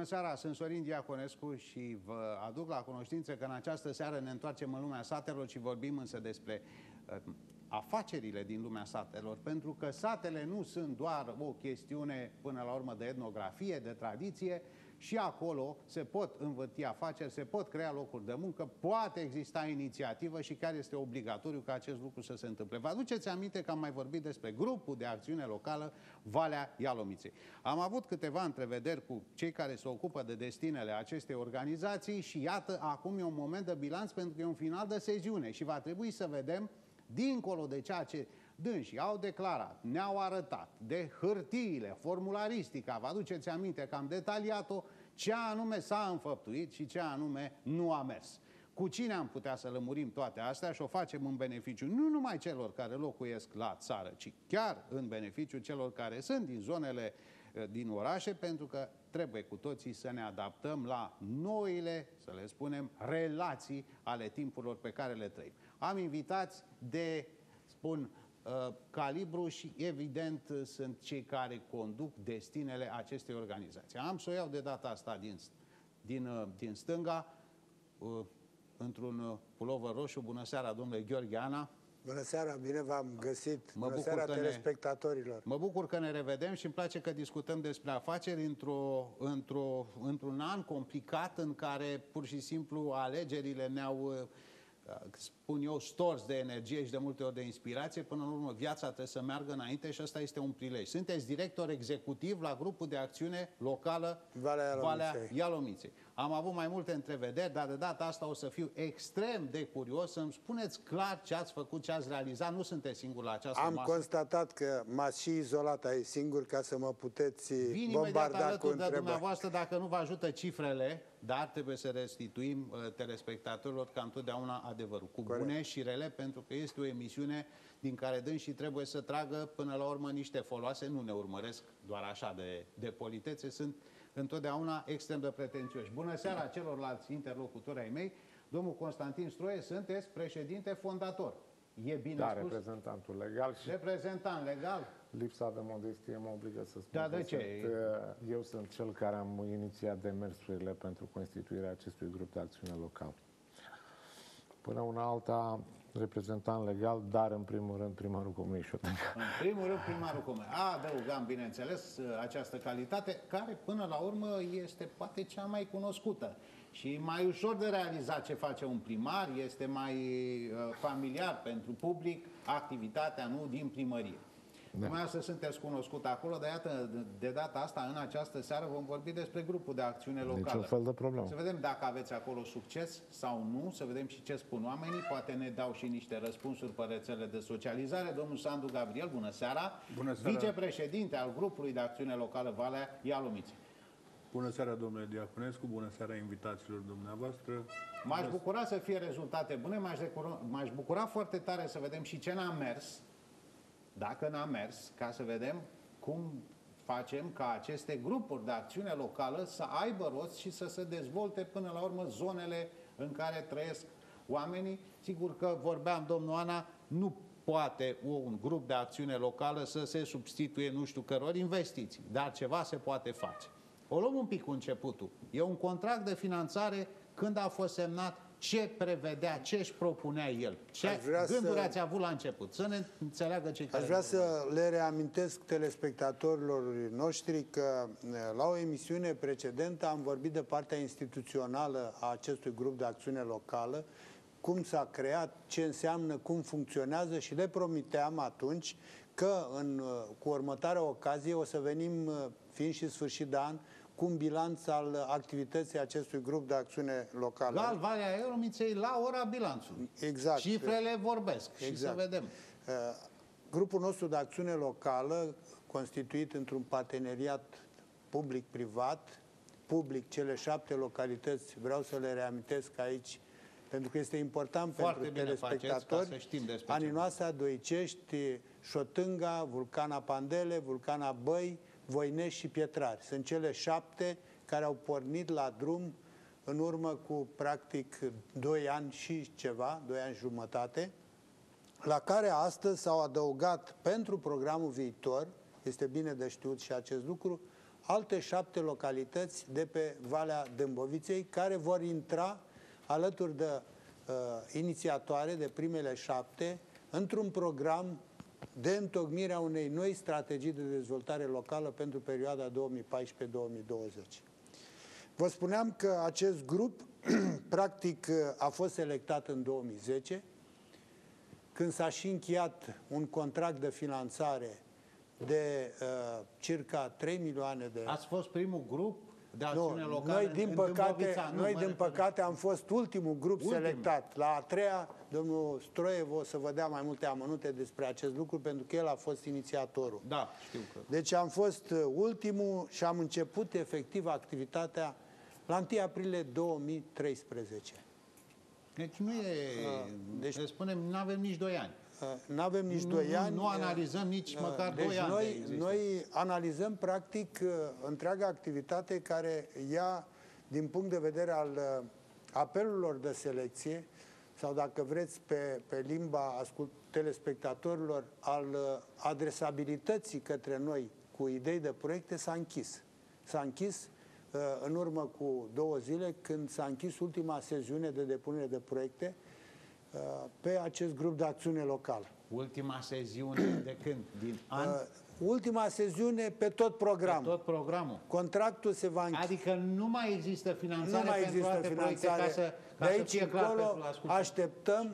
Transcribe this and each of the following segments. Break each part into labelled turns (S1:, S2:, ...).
S1: Bună seara, sunt Sorin Diaconescu și vă aduc la cunoștință că în această seară ne întoarcem în lumea satelor și vorbim însă despre uh, afacerile din lumea satelor, pentru că satele nu sunt doar o chestiune până la urmă de etnografie, de tradiție, și acolo se pot învârti afaceri, se pot crea locuri de muncă, poate exista inițiativă și chiar este obligatoriu ca acest lucru să se întâmple. Vă aduceți aminte că am mai vorbit despre grupul de acțiune locală Valea Ialomiței. Am avut câteva întrevederi cu cei care se ocupă de destinele acestei organizații și iată, acum e un moment de bilanț pentru că e un final de seziune și va trebui să vedem dincolo de ceea ce dânsii au declarat, ne-au arătat de hârtiile, formularistica, vă aduceți aminte că am detaliat-o, ce anume s-a înfăptuit și ce anume nu a mers. Cu cine am putea să lămurim toate astea și o facem în beneficiu nu numai celor care locuiesc la țară, ci chiar în beneficiu celor care sunt din zonele eh, din orașe, pentru că trebuie cu toții să ne adaptăm la noile, să le spunem, relații ale timpurilor pe care le trăim. Am invitați de, spun, Uh, calibru și evident sunt cei care conduc destinele acestei organizații. Am să o iau de data asta din, din, uh, din stânga, uh, într-un pulovă roșu. Bună seara, domnule Gheorghe Ana.
S2: Bună seara, bine v-am găsit. Mă Bună seara telespectatorilor.
S1: Ne, mă bucur că ne revedem și îmi place că discutăm despre afaceri într-un într într an complicat în care pur și simplu alegerile ne-au spun eu, stors de energie și de multe ori de inspirație, până în urmă viața trebuie să meargă înainte și ăsta este un prilej. Sunteți director executiv la grupul de acțiune locală
S2: Valea Ialomiței.
S1: Valea Ialomiței. Am avut mai multe întrevederi, dar de data asta o să fiu extrem de curios să-mi spuneți clar ce ați făcut, ce ați realizat. Nu sunteți singur la această
S2: Am
S1: masă.
S2: constatat că m-ați și izolat aici singur ca să mă puteți
S1: Vin bombarda cu întrebări. de dumneavoastră dacă nu vă ajută cifrele, dar trebuie să restituim uh, telespectatorilor ca întotdeauna adevărul. Cu Corect. bune și rele, pentru că este o emisiune din care dânsii trebuie să tragă până la urmă niște foloase. Nu ne urmăresc doar așa de, de politețe, sunt întotdeauna extrem de pretențioși. Bună seara celorlalți interlocutori ai mei. Domnul Constantin Stroie, sunteți președinte fondator. E bine
S3: da,
S1: spus?
S3: reprezentantul legal și
S1: reprezentant legal.
S3: Lipsa de modestie mă obligă să spun
S1: da, de ce?
S3: Sunt, uh, eu sunt cel care am inițiat demersurile pentru constituirea acestui grup de acțiune local. Până una alta, reprezentant legal, dar în primul rând primarul Comunei Șotenga.
S1: În primul rând primarul Comunei. Adăugam, bineînțeles, această calitate, care până la urmă este poate cea mai cunoscută și mai ușor de realizat ce face un primar, este mai uh, familiar pentru public activitatea nu din primărie. Da. Dumneavoastră sunteți cunoscut acolo, dar iată, de data asta, în această seară, vom vorbi despre grupul de acțiune locală. Deci
S3: un fel de problemă.
S1: Să vedem dacă aveți acolo succes sau nu, să vedem și ce spun oamenii, poate ne dau și niște răspunsuri pe rețele de socializare. Domnul Sandu Gabriel, bună seara!
S4: Bună seara!
S1: Vicepreședinte al grupului de acțiune locală Valea Ialomiți.
S4: Bună seara, domnule Diaconescu, bună seara invitaților dumneavoastră.
S1: M-aș bucura să fie rezultate bune, m-aș bucura foarte tare să vedem și ce n-a mers, dacă n-a mers, ca să vedem cum facem ca aceste grupuri de acțiune locală să aibă rost și să se dezvolte până la urmă zonele în care trăiesc oamenii. Sigur că vorbeam, domnul Ana, nu poate un grup de acțiune locală să se substituie nu știu căror investiții, dar ceva se poate face. O luăm un pic cu începutul. E un contract de finanțare când a fost semnat ce prevedea, ce își propunea el, ce gânduri să... ați avut la început, să ne înțeleagă cei care...
S2: Aș vrea să le reamintesc telespectatorilor noștri că la o emisiune precedentă am vorbit de partea instituțională a acestui grup de acțiune locală, cum s-a creat, ce înseamnă, cum funcționează și le promiteam atunci că în, cu următoarea ocazie o să venim, fiind și sfârșit de an, cu un bilanț al activității acestui grup de acțiune locală.
S1: La Valea Euromiței la ora bilanțului.
S2: Exact.
S1: Cifrele vorbesc exact. și să vedem. Uh,
S2: grupul nostru de acțiune locală, constituit într-un parteneriat public-privat, public cele șapte localități, vreau să le reamintesc aici, pentru că este important
S1: Foarte
S2: pentru telespectatori,
S1: Aninoasa,
S2: Doicești, Șotânga, Vulcana Pandele, Vulcana Băi, Voinești și Pietrari. Sunt cele șapte care au pornit la drum în urmă cu practic 2 ani și ceva, 2 ani jumătate, la care astăzi s-au adăugat pentru programul viitor, este bine de știut și acest lucru, alte șapte localități de pe Valea Dâmboviței care vor intra alături de uh, inițiatoare de primele șapte într-un program de întocmirea unei noi strategii de dezvoltare locală pentru perioada 2014-2020. Vă spuneam că acest grup, practic, a fost selectat în 2010, când s-a și încheiat un contract de finanțare de uh, circa 3 milioane de...
S1: Ați fost primul grup de
S2: Nu,
S1: acțiune locală
S2: noi,
S1: în-
S2: din
S1: în
S2: păcate,
S1: Dâmbovița? Nu,
S2: noi
S1: mă
S2: din
S1: refer-
S2: păcate, am fost ultimul grup
S1: Ultim.
S2: selectat. La a treia, domnul Stroiev o să vă dea mai multe amănunte despre acest lucru, pentru că el a fost inițiatorul.
S1: Da, știu că...
S2: Deci am fost uh, ultimul și am început efectiv activitatea la 1 aprilie 2013.
S1: Deci nu e...
S2: deci-
S1: Deci, spunem, nu avem nici 2 ani.
S2: Nu avem nici
S1: Nu-
S2: 2
S1: nu-
S2: ani.
S1: nu analizăm nici
S2: uh,
S1: măcar
S2: deci
S1: doi ani de
S2: noi,
S1: existență.
S2: noi analizăm practic uh, întreaga activitate care ia din punct de vedere al uh, apelurilor de selecție sau dacă vreți pe, pe limba ascult, telespectatorilor al uh, adresabilității către noi cu idei de proiecte s-a închis. S-a închis uh, în urmă cu două zile când s-a închis ultima sesiune de depunere de proiecte uh, pe acest grup de acțiune locală.
S1: Ultima seziune de când? Din an?
S2: Uh, Ultima sesiune pe tot
S1: Pe
S2: programul.
S1: tot programul.
S2: Contractul se va încheia.
S1: Adică nu mai există finanțare
S2: nu mai
S1: pentru
S2: există
S1: alte proiecte
S2: finanțare.
S1: ca să, ca
S2: de
S1: să
S2: aici
S1: fie clar
S2: încolo
S1: pentru ascultători.
S2: așteptăm.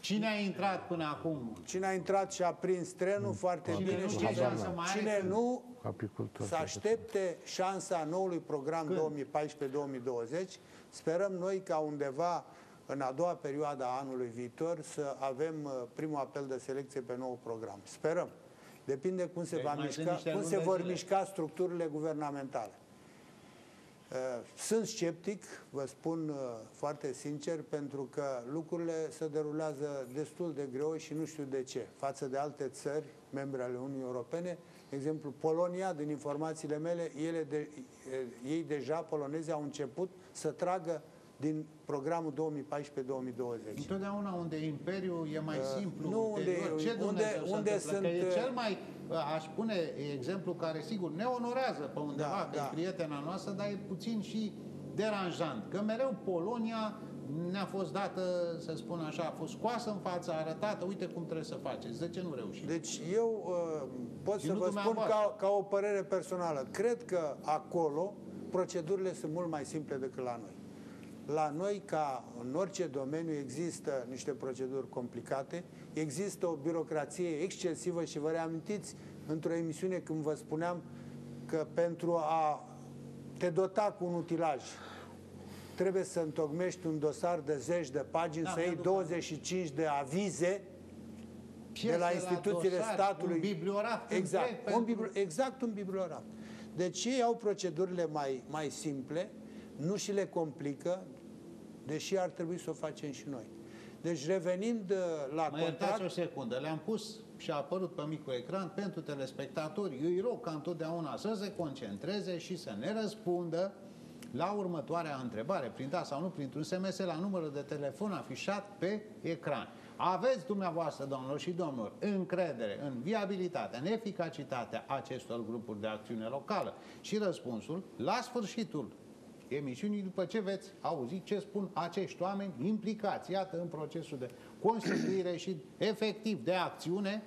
S1: Cine a intrat până acum?
S2: Cine a intrat și a prins trenul foarte
S1: Cine
S2: bine
S1: nu
S2: și
S1: știe
S2: ce-
S1: șansă mai are
S2: Cine
S1: când-
S2: nu
S3: Apicultor.
S2: să aștepte șansa noului program 2014-2020. Sperăm noi ca undeva în a doua perioadă a anului viitor să avem uh, primul apel de selecție pe nou program. Sperăm. Depinde cum se,
S1: Deci
S2: va
S1: mai sunt
S2: mișca,
S1: niște
S2: cum
S1: luni
S2: se
S1: de
S2: vor
S1: zile.
S2: mișca structurile guvernamentale. Uh, Sunt sceptic, vă spun uh, foarte sincer, pentru că lucrurile se derulează destul de greu și nu știu de ce, față de alte țări membre ale Uniunii Europene. De exemplu, Polonia, din informațiile mele, ele de, eh, ei deja, polonezii, au început să tragă din programul 2014-2020.
S1: Întotdeauna unde imperiul e mai simplu.
S2: Uh, nu unde
S1: ulterior.
S2: e-
S1: Ce
S2: unde-
S1: Dumnezeu se
S2: unde
S1: întâmplă? Că
S2: sunt,
S1: e
S2: uh,
S1: cel mai, uh, aș spune, exemplu care sigur ne onorează pe undeva,
S2: Da,
S1: că
S2: da.
S1: e prietena noastră, dar e puțin și deranjant. Că mereu Polonia ne-a fost dată, să spun așa, a fost scoasă în față, arătată, uite cum trebuie să faceți. De ce nu reușim?
S2: Deci eu uh, pot
S1: Și
S2: să
S1: nu
S2: vă spun
S1: dumneavoastră.
S2: ca, ca o părere personală. Cred că acolo procedurile sunt mult mai simple decât la noi. La noi, ca în orice domeniu, există niște proceduri complicate, există o birocrație excesivă și vă reamintiți într-o emisiune când vă spuneam că pentru a te dota cu un utilaj trebuie să întocmești un dosar de zeci de pagini,
S1: Da,
S2: să iei
S1: mi-aduc
S2: 25 de avize de la
S1: Piese
S2: instituțiile
S1: dosar,
S2: statului.
S1: Un bibliograf
S2: exact,
S1: întreg
S2: un
S1: pentru-
S2: bibli- exact un bibliograf. Deci ei au procedurile mai, mai simple, nu și le complică, deși ar trebui să o facem și noi. Deci revenind uh, la
S1: Mă iertați o
S2: contract,
S1: secundă, le-am pus și a apărut pe micul ecran pentru telespectatori. Eu îi rog ca întotdeauna să se concentreze și să ne răspundă la următoarea întrebare, prin da sau nu, printr-un SMS la numărul de telefon afișat pe ecran. Aveți dumneavoastră, domnilor și domnilor, încredere în viabilitatea, în eficacitatea acestor grupuri de acțiune locală? Și răspunsul, la sfârșitul emisiunii după ce veți auzi ce spun acești oameni implicați, iată, în procesul de constituire și efectiv de acțiune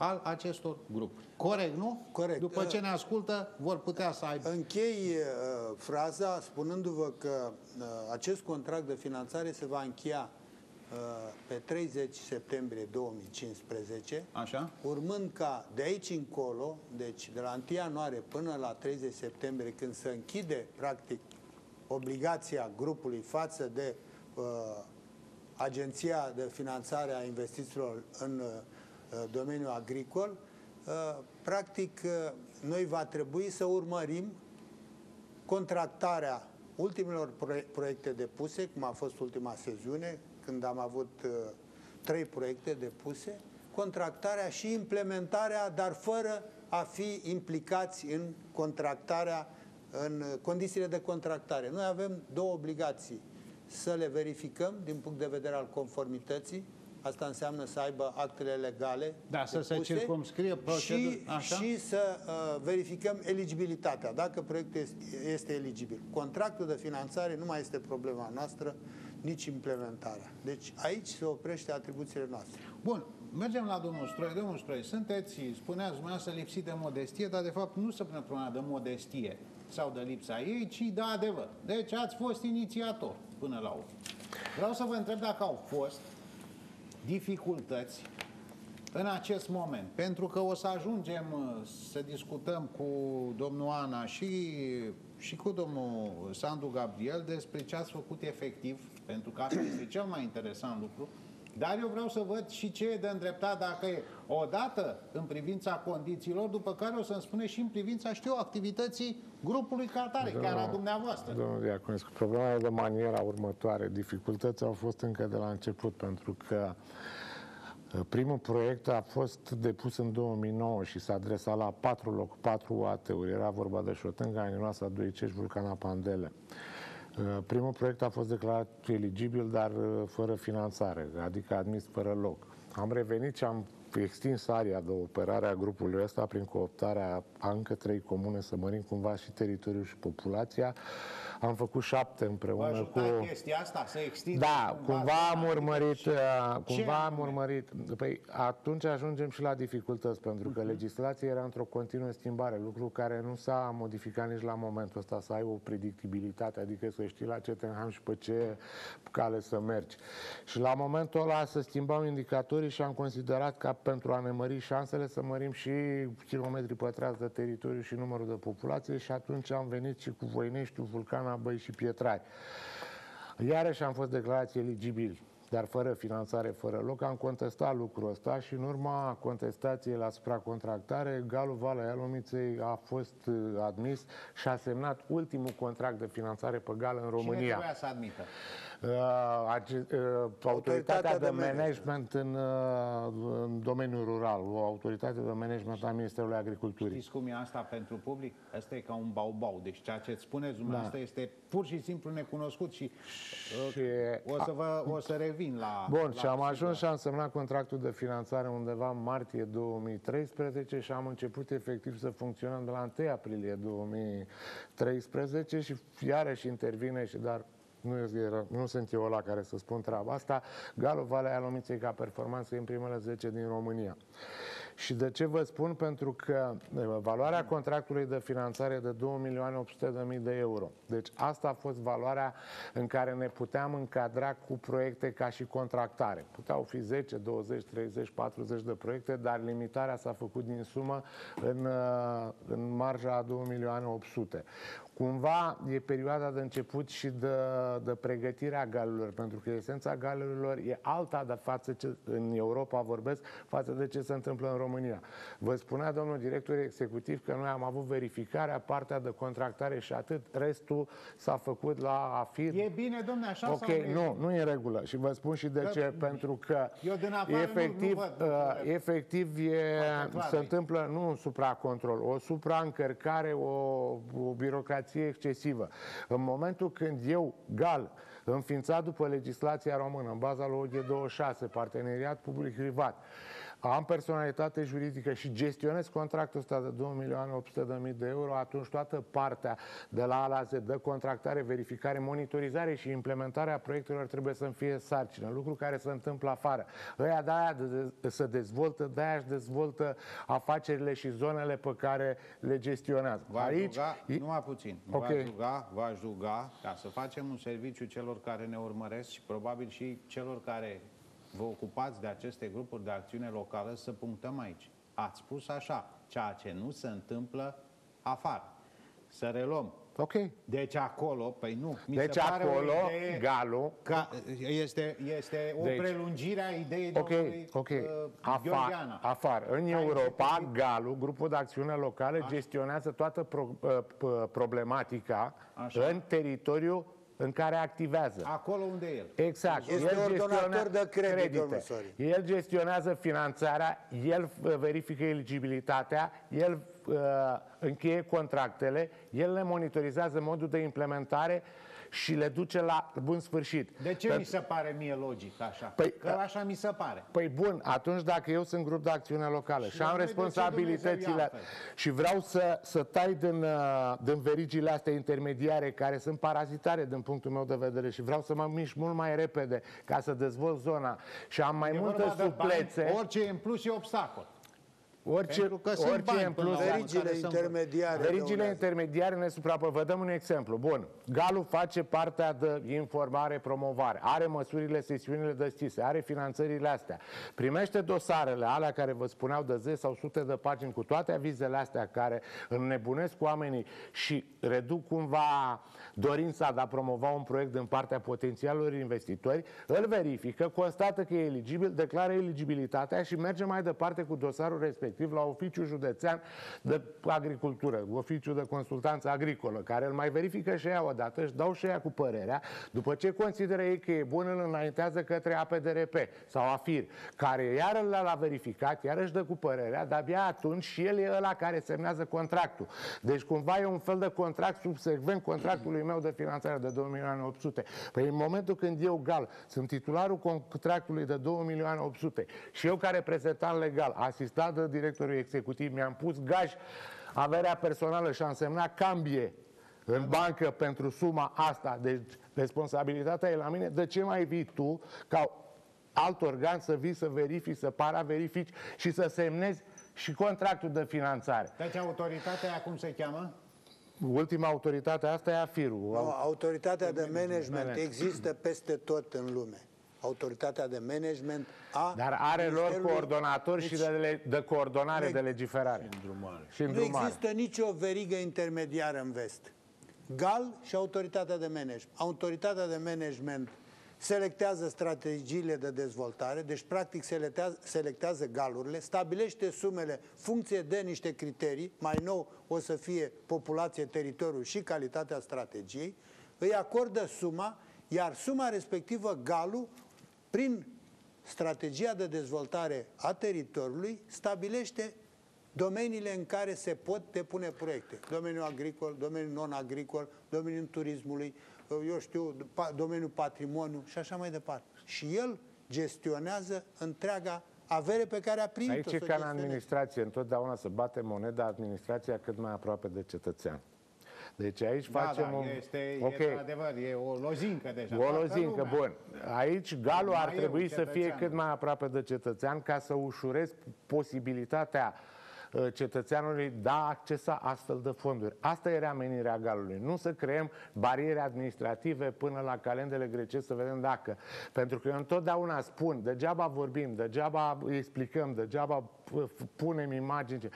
S1: al acestor grupuri. Corect, nu?
S2: Corect.
S1: După ce ne ascultă, vor putea să aibă.
S2: închei uh, fraza spunându-vă că uh, acest contract de finanțare se va încheia uh, pe 30 septembrie 2015,
S1: Așa?
S2: urmând ca de aici încolo, deci de la 1 ianuarie până la 30 septembrie, când se închide, practic, obligația grupului față de uh, Agenția de Finanțare a Investițiilor în uh, domeniul agricol, uh, practic, uh, noi va trebui să urmărim contractarea ultimelor proie- proiecte depuse, cum a fost ultima sesiune, când am avut uh, trei proiecte depuse, contractarea și implementarea, dar fără a fi implicați în contractarea, în uh, condițiile de contractare. Noi avem două obligații. Să le verificăm din punct de vedere al conformității Asta înseamnă să aibă actele legale
S1: Da, să se
S2: depuse
S1: circumscrie procedura-
S2: și,
S1: așa?
S2: și să uh, verificăm eligibilitatea, dacă proiectul este, este eligibil. Contractul de finanțare nu mai este problema noastră, nici implementarea. Deci aici se oprește atribuțiile noastre.
S1: Bun, mergem la domnul Stroi. Domnul Stroi, sunteți, spuneați dumneavoastră, lipsit de modestie, dar de fapt nu se pune problema de modestie sau de lipsa ei, ci de adevăr. Deci ați fost inițiator până la urmă. Vreau să vă întreb dacă au fost dificultăți în acest moment, pentru că o să ajungem uh, să discutăm cu domnul Ana și, și cu domnul Sandu Gabriel despre ce ați făcut efectiv, pentru că asta este cel mai interesant lucru, dar eu vreau să văd și ce e de îndreptat dacă e odată în privința condițiilor, după care o să-mi spune și în privința, știu, activității grupului ca atare, chiar a dumneavoastră.
S3: Domnul Diaconescu, problema e de maniera următoare. Dificultățile au fost încă de la început, pentru că uh, primul proiect a fost depus în 2009 și s-a adresat la patru loc, patru UAT-uri. Era vorba de Șotânga, Aninoasa, Duicești, Vulcana Pandele. Uh, Primul proiect a fost declarat eligibil, dar uh, fără finanțare, adică admis fără loc. Am revenit și am extins aria de operare a grupului ăsta prin cooptarea a încă trei comune să mărim cumva și teritoriul și populația. Am făcut șapte
S1: Vă
S3: împreună cu...
S1: ajuta chestia asta să extindă
S3: Da, cumva am urmărit,
S1: și-
S3: uh,
S1: Ce
S3: cumva am
S1: anume?
S3: urmărit. Păi atunci ajungem și la dificultăți, pentru
S1: Mhm.
S3: că legislația era într-o continuă schimbare, lucru care nu s-a modificat nici la momentul ăsta, să ai o predictibilitate, adică să știi la ce te înham și pe ce cale să mergi. Și la momentul ăla se schimbau indicatorii și am considerat ca pentru a ne mări șansele să mărim și kilometri pătrați de teritoriu și numărul de populație și atunci am venit și cu Voineștiul, Vulcana, Băi și Pietrai. Iarăși am fost declarați eligibili, dar fără finanțare, fără loc. Am contestat lucrul ăsta și în urma contestației la supracontractare, Galul Valea Ialomiței a fost uh, admis și a semnat ultimul contract de finanțare pe Gal în
S1: Cine
S3: România.
S1: trebuia să admită?
S3: Uh, ace- uh, autoritatea de
S2: de
S3: management în, uh, în domeniul rural, o autoritate de management a Ministerului Agriculturii.
S1: Știți cum e asta pentru public? Asta e ca un baubau. Deci ceea ce îți spuneți dumneavoastră
S3: Da.
S1: este pur și simplu necunoscut și, uh,
S3: Și-
S1: o, să vă, o să revin la...
S3: Bun,
S1: la
S3: și am ajuns și am semnat contractul de finanțare undeva în martie 2013 și am început efectiv să funcționăm de la 1 aprilie 2013 și iarăși intervine și dar nu, era, nu sunt eu ăla care să spun treaba asta, Galul Valea Ialomiței ca performanță e în primele 10 din România. Și de ce vă spun? Pentru că eh, valoarea contractului de finanțare e de 2.800.000 de euro. Deci asta a fost valoarea în care ne puteam încadra cu proiecte ca și contractare. Puteau fi 10, 20, 30, 40 de proiecte, dar limitarea s-a făcut din sumă în, eh, în marja a 2.800.000. Cumva e perioada de început și de, de pregătire a galurilor, pentru că esența galurilor e alta de față ce, în Europa vorbesc, față de ce se întâmplă în România. Vă spunea domnul director executiv că noi am avut verificarea, partea de contractare și atât, restul s-a făcut la AFIR.
S1: E bine, domne, așa
S3: Ok,
S1: sau nu? e?
S3: nu, nu e în regulă. Și vă spun și de
S1: Că-
S3: ce. Pentru că
S1: Eu din afară nu-
S3: efectiv,
S1: nu văd
S3: uh,
S1: lucrurile
S3: efectiv e,
S1: foarte clare.
S3: se întâmplă nu un supracontrol, o supraîncărcare, o, o birocrație excesivă. În momentul când eu, GAL, înființat după legislația română, în baza lui OG26, parteneriat public-privat, am personalitate juridică și gestionez contractul ăsta de 2.800.000 de euro, atunci toată partea de la A la Z, de contractare, verificare, monitorizare și implementarea proiectelor trebuie să-mi fie sarcină, lucru care se întâmplă afară. Ăia de-aia de, de, se dezvoltă, de-aia își dezvoltă afacerile și zonele pe care le gestionează.
S1: Va juga, numai puțin,
S3: Ok.
S1: va juga, va juga ca să facem un serviciu celor care ne urmăresc și probabil și celor care vă ocupați de aceste grupuri de acțiune locală să punctăm aici. Ați spus așa, ceea ce nu se întâmplă afară. Să reluăm.
S3: Ok.
S1: Deci acolo, păi nu, mi
S3: Deci
S1: se pare
S3: acolo,
S1: o idee
S3: galul,
S1: ca, este, este o
S3: Deci-
S1: prelungire a ideii
S3: Ok,
S1: domnului
S3: ok.
S1: uh,
S3: Afar,
S1: Gheorgheana.
S3: afară. În
S1: Care
S3: Europa,
S1: efectiv-
S3: GALU, grupul de acțiune locale, gestionează toată pro, uh, p- problematica
S1: Așa.
S3: în teritoriul în care activează.
S1: Acolo unde e el.
S3: Exact.
S2: Este ordonator de credit, domnul Sorin.
S3: El gestionează finanțarea, el uh, verifică eligibilitatea, el uh, încheie contractele, el le monitorizează modul de implementare și le duce la bun sfârșit.
S1: De ce
S3: Pe-
S1: mi se pare mie logic așa?
S3: Păi,
S1: că așa mi se pare.
S3: Păi bun, atunci dacă eu sunt grup de acțiune locală și,
S1: la
S3: am
S1: noi de ce Dumnezeu
S3: responsabilitățile
S1: e altfel?
S3: și vreau să, să tai din, uh, din verigile astea intermediare care sunt parazitare din punctul meu de vedere și vreau să mă mișc mult mai repede ca să dezvolt zona și am mai
S1: E
S3: multă
S1: vorba de bani,
S3: suplețe,
S1: orice e în plus e obstacol.
S3: Orice,
S1: Pentru că sunt
S3: orice
S1: bani
S3: în
S1: până la
S3: plus
S1: urmă.
S2: Verigile
S1: care sunt-
S2: intermediare.
S3: Verigile
S2: dăunează.
S3: intermediare ne suprapă. Vă dăm un exemplu. Bun. Galul face partea de informare, promovare. Are măsurile, sesiunile deschise. Are finanțările astea. Primește dosarele alea care vă spuneau de 10 sau sute de pagini cu toate avizele astea care înnebunesc oamenii și reduc cumva dorința de a promova un proiect din partea potențialilor investitori, îl verifică, constată că e eligibil, declară eligibilitatea și merge mai departe cu dosarul respectiv la oficiul județean de agricultură, oficiul de consultanță agricolă, care îl mai verifică și ea odată, își dau și ea cu părerea, după ce consideră ei că e bun, îl înaintează către APDRP sau AFIR, care iar l-a verificat, iar își dă cu părerea, dar abia atunci și el e ăla care semnează contractul. Deci cumva e un fel de contract subsecvent contractului meu de finanțare de 2 milioane 800. Păi în momentul când eu, Gal, sunt titularul contractului de 2 milioane 800 și eu ca reprezentant legal, asistat de directorul executiv, mi-am pus gaj averea personală și am semnat cambie în bancă pentru suma asta, deci responsabilitatea e la mine, de ce mai vii tu ca alt organ să vii să verifici, să paraverifici și să semnezi și contractul de finanțare.
S1: Deci autoritatea aia cum se cheamă?
S3: Ultima autoritate asta e AFIR-ul.
S2: Nu, autoritatea de management
S3: Management.
S2: există peste tot în lume. Autoritatea de management a
S3: Dar are lor
S2: Ministerului-
S3: coordonatori și
S2: Deci,
S3: de, le- de coordonare,
S2: Deci-
S3: de legiferare.
S4: Îndrumare.
S3: Și
S2: Nu
S3: îndrumare.
S2: există nicio verigă intermediară în vest. GAL și autoritatea de management. Autoritatea de management selectează strategiile de dezvoltare, deci practic selectează, selectează galurile, stabilește sumele funcție de niște criterii, mai nou o să fie populație, teritoriu și calitatea strategiei, îi acordă suma, iar suma respectivă, galul, prin strategia de dezvoltare a teritoriului, stabilește domeniile în care se pot depune proiecte. Domeniul agricol, domeniul non-agricol, domeniul turismului, eu știu, pa- domeniul patrimoniu și așa mai departe. Și el gestionează întreaga avere pe care a primit-o.
S3: Aici
S2: să
S3: e
S2: o
S3: ca în
S2: gestioneze.
S3: administrație, întotdeauna să bate moneda administrația cât mai aproape de cetățean. Deci aici
S1: Da,
S3: facem
S1: da,
S3: un...
S1: este,
S3: Ok.
S1: e adevăr, e o lozincă deja.
S3: O
S1: Toată
S3: lozincă,
S1: lumea.
S3: bun. Aici galul ar
S1: Mai
S3: trebui
S1: eu,
S3: să fie
S1: cetățeanul.
S3: cât mai aproape de cetățean ca să ușurez posibilitatea uh, cetățeanului de a accesa astfel de fonduri. Asta era menirea galului. Nu să creăm bariere administrative până la calendele grecești să vedem dacă. Pentru că eu întotdeauna spun, degeaba vorbim, degeaba explicăm, degeaba p- punem imagini.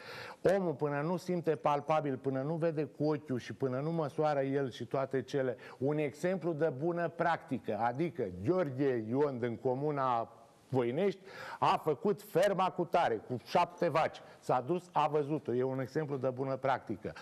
S3: Omul până nu simte palpabil, până nu vede cu ochiul și până nu măsoară el și toate cele, un exemplu de bună practică, adică Gheorghe Ion din comuna Voinești a făcut ferma cu tare, cu șapte vaci. S-a dus, a văzut-o. E un exemplu de bună practică.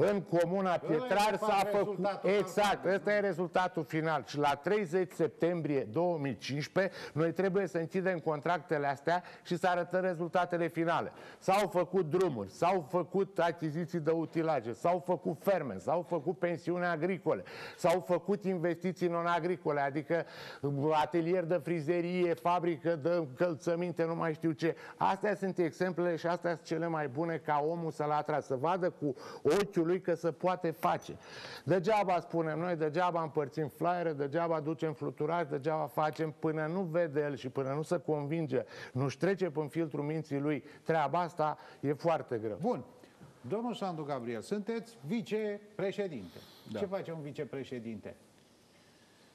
S3: În comuna
S1: Ăla e,
S3: Pietrar
S1: de fapt,
S3: s-a făcut...
S1: rezultatul
S3: Exact,
S1: calculului.
S3: ăsta e rezultatul final. Și la 30 septembrie 2015 noi trebuie să închidem contractele astea și să arătăm rezultatele finale. S-au făcut drumuri, s-au făcut achiziții de utilaje, s-au făcut ferme, s-au făcut pensiune agricole, s-au făcut investiții non-agricole, adică atelier de frizerie, fabrică de încălțăminte, nu mai știu ce. Astea sunt exemplele și astea sunt cele mai bune ca omul să-l atrag, să vadă cu ochiul lui că se poate face. Degeaba spunem noi, degeaba împărțim flyere, degeaba ducem fluturaj, degeaba facem până nu vede el și până nu se convinge, nu-și trece prin filtrul minții lui treaba asta, e foarte greu.
S1: Bun. Domnul Sandu Gabriel, sunteți vicepreședinte.
S4: Da.
S1: Ce face un vicepreședinte?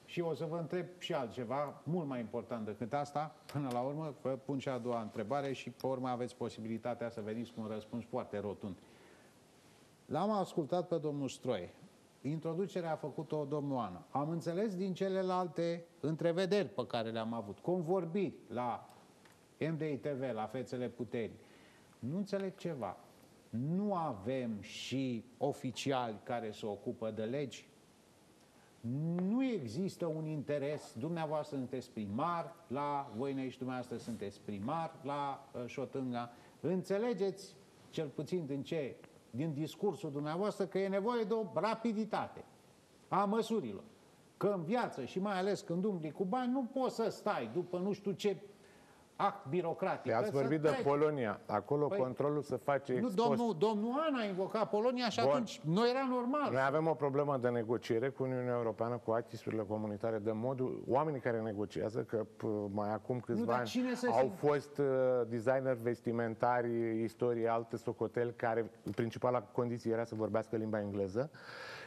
S1: Și o să vă întreb și altceva, mult mai important decât asta. Până la urmă, vă pun și a doua întrebare și pe urmă aveți posibilitatea să veniți cu un răspuns foarte rotund. L-am ascultat pe domnul Stroie. Introducerea a făcut-o domnul Ana. Am înțeles din celelalte întrevederi pe care le-am avut, convorbiri la MDI TV, la Fețele Puterii. Nu înțeleg ceva. Nu avem și oficiali care se ocupă de legi? Nu există un interes, dumneavoastră sunteți primar la Voinești, dumneavoastră sunteți primar la uh, Șotânga. Înțelegeți, cel puțin din ce, din discursul dumneavoastră, că e nevoie de o rapiditate a măsurilor. că în viață și mai ales când umbli cu bani, nu poți să stai după nu știu ce act birocratic.
S3: Ați
S1: Trebuie
S3: vorbit
S1: să
S3: de
S1: treci.
S3: Polonia. Acolo
S1: Păi,
S3: controlul se face
S1: Nu,
S3: expost.
S1: domnul, domnul Ana a invocat Polonia și
S3: Bun.
S1: atunci nu era normal.
S3: Noi avem o problemă de negociere cu Uniunea Europeană, cu achisurile comunitare, de modul, oamenii care negociază, că p- mai acum câțiva
S1: dar
S3: ani
S1: cine să
S3: au
S1: se-
S3: fost uh, designer vestimentari, istorie, alte socoteli, care principala condiție era să vorbească limba engleză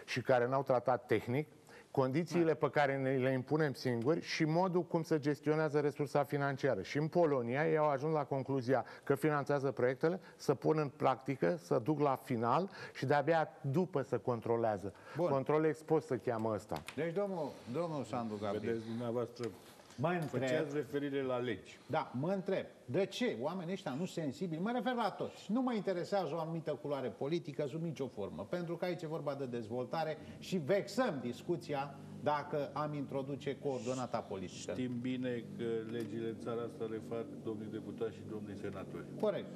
S3: și care n-au tratat tehnic condițiile pe care ne le impunem singuri și modul cum se gestionează resursa financiară. Și în Polonia ei au ajuns la concluzia că finanțează proiectele, să pun în practică, să duc la final și de-abia după să controlează.
S1: Bun.
S3: Control expost se cheamă ăsta.
S1: Deci, domnul, domnul Sandu Gabriel,
S4: Vedeți, dumneavoastră,
S1: mă întreb,
S4: făceați referire la legi.
S1: da, mă întreb, de ce oamenii ăștia nu sensibili, mă refer la toți, nu mă interesează o anumită culoare politică sub nicio formă, pentru că aici e vorba de dezvoltare și vexăm discuția dacă am introduce coordonata politică.
S4: Știm bine că legile în țara asta le fac domnii deputați și domnii senatori.
S1: Corect.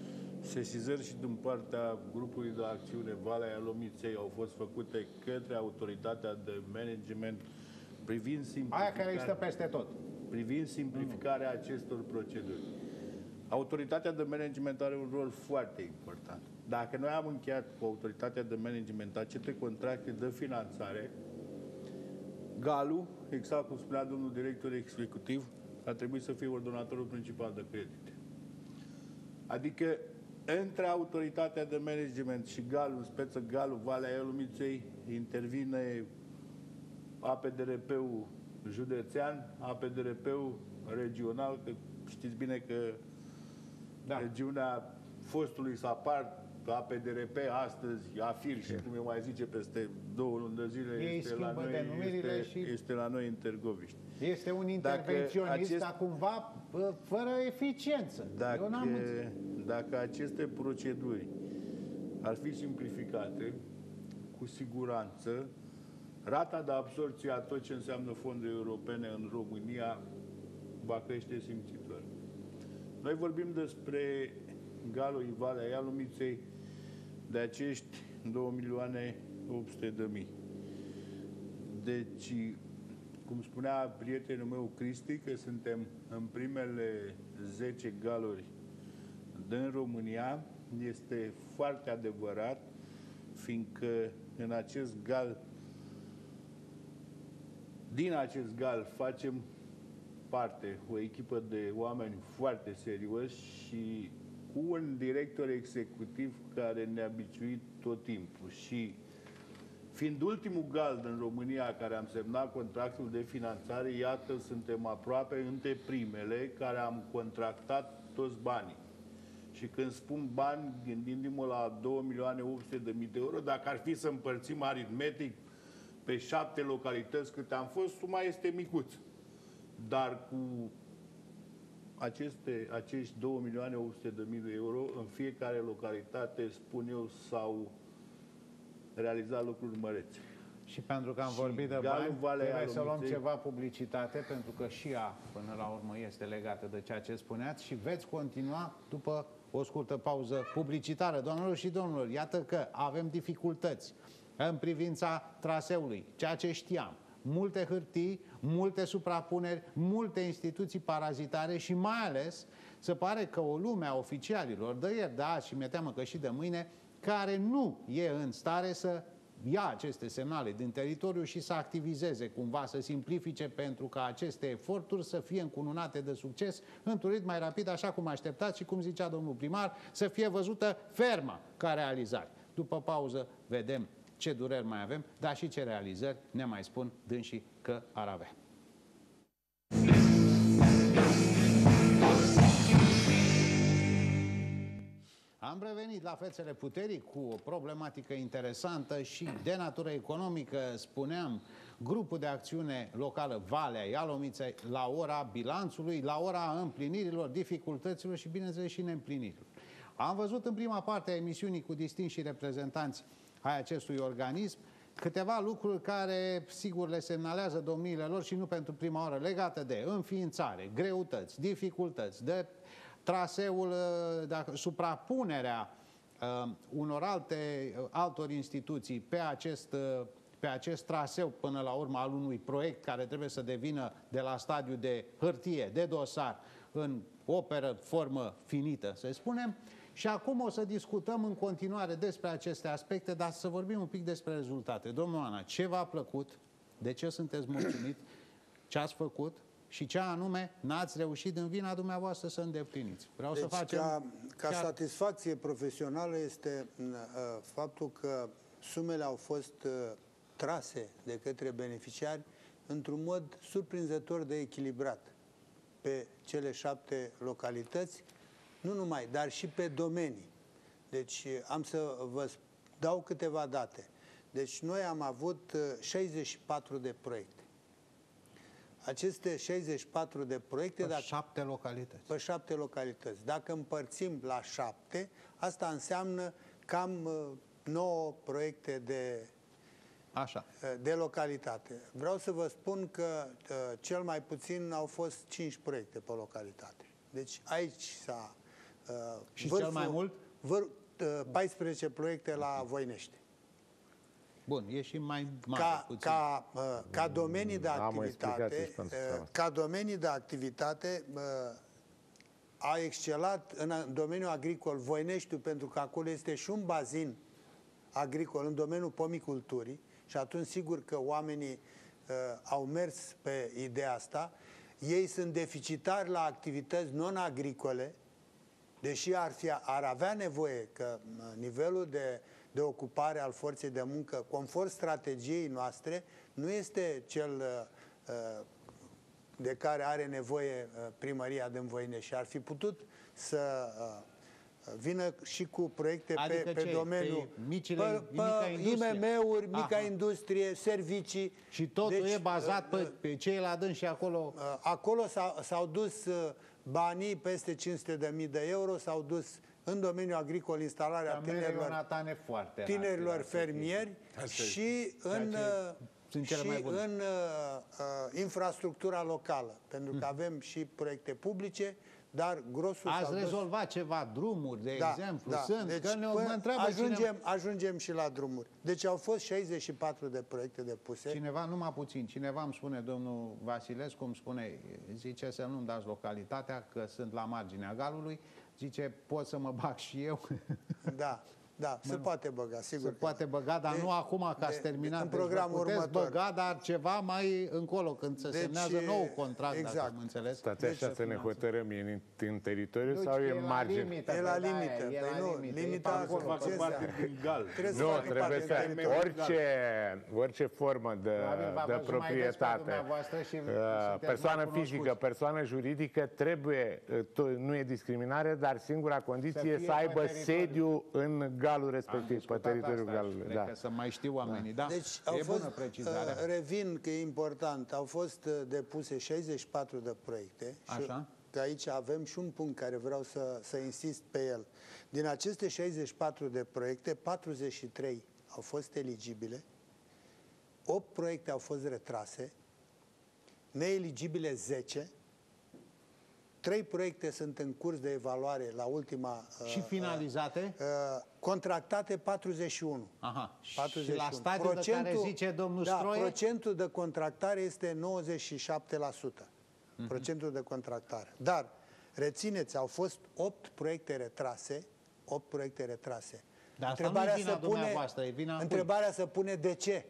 S4: Sesizări și din partea grupului de acțiune Valea Alomiței au fost făcute către autoritatea de management privind
S1: Aia
S4: simplificarea,
S1: care există peste tot.
S4: Privind simplificarea acestor proceduri. Autoritatea de management are un rol foarte important. Dacă noi am încheiat cu autoritatea de management aceste contracte de finanțare, Galu, exact cum spunea domnul director executiv, ar trebui să fie ordonatorul principal de credite. Adică între autoritatea de management și Galu, în speță Galu, Valea Elumiței, intervine APDRP-ul județean, APDRP-ul regional, că știți bine că
S1: Da.
S4: regiunea fostului Sapar, APDRP, astăzi, AFIR și cum eu mai zice, peste două luni de zile,
S1: Ei
S4: este la,
S1: schimbă
S4: noi,
S1: denumirile
S4: este,
S1: și-
S4: este la noi în Târgoviște.
S1: Este un
S4: Dacă
S1: intervenționist,
S4: acest-
S1: dar cumva bă, fără eficiență. Eu n-am
S4: Dacă,
S1: înțeles.
S4: dacă aceste proceduri ar fi simplificate, cu siguranță, rata de absorție a tot ce înseamnă fonduri europene în România va crește simțitor. Noi vorbim despre Galo Ivalea Ialumiței de acești 2 milioane 800 de mii. Deci, cum spunea prietenul meu Cristi, că suntem în primele 10 galuri din România, este foarte adevărat, fiindcă în acest gal, din acest gal facem parte, o echipă de oameni foarte serioși și cu un director executiv care ne-a biciuit tot timpul și Fiind ultimul gal din România care am semnat contractul de finanțare, iată, suntem aproape între primele care am contractat toți banii. Și când spun bani, gândindu-mă la 2 milioane 800 de mii de euro, dacă ar fi să împărțim aritmetic pe șapte localități câte am fost, suma este micuță. Dar cu aceste, acești 2 milioane 800 de mii de euro, în fiecare localitate, spun eu, s-au realizat lucruri mărețe.
S1: Și pentru că am
S4: Și
S1: vorbit de
S4: Galul
S1: bani,
S4: Valea
S1: trebuie să luăm
S4: Ialomiței-
S1: ceva publicitate, pentru că și ea, până la urmă, este legată de ceea ce spuneați și veți continua după o scurtă pauză publicitară. Doamnelor și domnilor, iată că avem dificultăți în privința traseului, ceea ce știam. Multe hârtii, multe suprapuneri, multe instituții parazitare și mai ales se pare că o lume a oficialilor de ieri, de azi și mi-e teamă că și de mâine, care nu e în stare să ia aceste semnale din teritoriu și să activizeze cumva, să simplifice pentru ca aceste eforturi să fie încununate de succes într-un ritm mai rapid, așa cum așteptați și cum zicea domnul primar, să fie văzută ferma ca realizare. După pauză vedem ce dureri mai avem, dar și ce realizări ne mai spun dânsii că ar avea. Am revenit la fețele puterii cu o problematică interesantă și de natură economică, spuneam, grupul de acțiune locală Valea Ialomiței la ora bilanțului, la ora împlinirilor, dificultăților și, bineînțeles, și neîmplinirilor. Am văzut în prima parte a emisiunii cu distinși reprezentanți ai acestui organism câteva lucruri care, sigur, le semnalează domniile lor și nu pentru prima oară, legate de înființare, greutăți, dificultăți, de traseul, uh, dacă, suprapunerea uh, unor alte, uh, altor instituții pe acest uh, pe acest traseu până la urmă al unui proiect care trebuie să devină de la stadiu de hârtie, de dosar, în operă, formă finită, să spunem. Și acum o să discutăm în continuare despre aceste aspecte, dar să vorbim un pic despre rezultate. Domnul Ana, ce v-a plăcut? De ce sunteți mulțumit? Ce ați făcut? Și ce anume n-ați reușit în vina dumneavoastră să îndepliniți? Vreau
S2: Deci,
S1: să facem...
S2: ca, ca
S1: chiar-
S2: satisfacție profesională este uh, faptul că sumele au fost uh, trase de către beneficiari într-un mod surprinzător de echilibrat pe cele șapte localități, nu numai, dar și pe domenii. Deci uh, am să vă sp- dau câteva date. Deci noi am avut uh, 64 de proiecte. Aceste 64 de proiecte,
S1: Pe
S2: dacă
S1: șapte localități.
S2: pe șapte localități. Dacă împărțim la șapte, asta înseamnă cam uh, 9 proiecte de,
S1: Așa.
S2: uh, de localitate. Vreau să vă spun că uh, cel mai puțin au fost 5 proiecte pe localitate. Deci aici s-a... uh,
S1: Și cel mai mult?
S2: Vâr, uh, 14 proiecte la Voinește.
S1: Bun, e și mai mare
S2: Ca,
S1: puțin.
S2: ca, uh, ca domenii de
S3: Am o explicație
S2: activitate,
S3: și pentru
S2: uh,
S3: treaba asta.
S2: ca domenii de activitate uh, a excelat în în domeniul agricol Voineștiu, pentru că acolo este și un bazin agricol în domeniul pomiculturii și atunci sigur că oamenii uh, au mers pe ideea asta. Ei sunt deficitari la activități non-agricole, deși ar, fi, ar avea nevoie că mă, nivelul de, de ocupare al forței de muncă, conform strategiei noastre, nu este cel uh, uh, de care are nevoie uh, primăria de Voine și ar fi putut să uh, vină și cu proiecte
S1: Adică
S2: pe, pe
S1: ce?
S2: domeniul
S1: Pe micile- mica industrie?
S2: IMM-uri, mica
S1: Aha.
S2: industrie, servicii.
S1: Și totul
S2: Deci,
S1: e bazat
S2: uh,
S1: pe, pe cei la dâns și acolo...
S2: Uh, Acolo s-au, s-au dus uh, banii peste 500.000 de euro, s-au dus în domeniul agricol instalarea
S1: Camere
S2: tinerilor,
S1: Ionatan e foarte
S2: tinerilor
S1: rapid,
S2: fermieri și în,
S1: ce
S2: uh,
S1: sunt cele
S2: și
S1: mai bune.
S2: în uh, uh, infrastructura locală, pentru că avem și proiecte publice, dar grosul
S1: Ați
S2: s-au dus-
S1: rezolvat ceva drumuri, de
S2: da,
S1: exemplu,
S2: da.
S1: sunt,
S2: deci,
S1: că ne
S2: până
S1: mă întreabă
S2: ajungem,
S1: cineva,
S2: ajungem și la drumuri. Deci au fost 64 de proiecte depuse.
S1: cineva, numai puțin, cineva îmi spune, domnul Vasilescu îmi spune, zice să nu-mi dați localitatea, că sunt la marginea galului, zice, pot să mă bag și eu?
S2: Da, da, se poate băga, sigur.
S1: Se
S2: că
S1: poate
S2: da.
S1: băga, dar
S2: De-
S1: nu acum că ați
S2: de-
S1: terminat.
S2: În
S1: Deci vă
S2: programul
S1: puteți
S2: următor.
S1: băga, dar ceva mai încolo, când se
S2: Deci,
S1: semnează nou contract,
S2: exact.
S1: dacă am înțeles.
S3: Stați așa să ne hotărâm, e în, în teritoriu
S1: Nu,
S3: sau
S1: că
S3: e în margine?
S1: limită,
S2: E la
S1: bă, da,
S2: limită.
S1: e
S2: Păi
S1: la
S2: nu,
S1: limită, e
S2: limita
S1: pe
S4: Acolo
S1: acolo.
S4: facă
S2: ce
S4: parte
S2: înseamnă?
S4: din gal.
S2: Trebuie să
S3: Nu,
S2: facă
S3: trebuie
S2: parte
S3: să...
S2: din teritoriu.
S3: Orice, orice formă de,
S1: Probabil v-a
S3: de
S1: văzut mai des pe
S3: proprietate,
S1: dumneavoastră și
S3: uh,
S1: sunteți
S3: persoană
S1: mai
S3: fizică,
S1: cunoscuți.
S3: persoană juridică, trebuie, uh, to- nu e discriminare, dar singura condiție
S1: fie
S3: să aibă
S1: pe teritoriu.
S3: sediu în galul
S1: Am
S3: respectiv, pe
S1: discutat
S3: teritoriul
S1: asta și
S3: galului.
S1: cred
S3: Da.
S1: că să mai știu oamenii, da?
S2: Deci
S1: e
S2: au fost,
S1: bună precizarea.
S2: uh, revin că e important, au fost uh, depuse 64 de proiecte. Și
S1: Așa.
S2: că aici avem și un punct care vreau să, să insist pe el. Din aceste 64 de proiecte, 43 au fost eligibile, 8 proiecte au fost retrase, neeligibile 10, 3 proiecte sunt în curs de evaluare la ultima... uh,
S1: și finalizate?
S2: uh, contractate 41.
S1: Aha. Și
S2: 41.
S1: la stadiul de care zice domnul
S2: da,
S1: Stroie?
S2: procentul de contractare este 97%.
S1: Mhm.
S2: Procentul de contractare. Dar, rețineți, au fost 8 proiecte retrase, 8 proiecte retrase.
S1: Dar asta nu e vina dumneavoastră, e vina cui?
S2: întrebarea se pune de ce?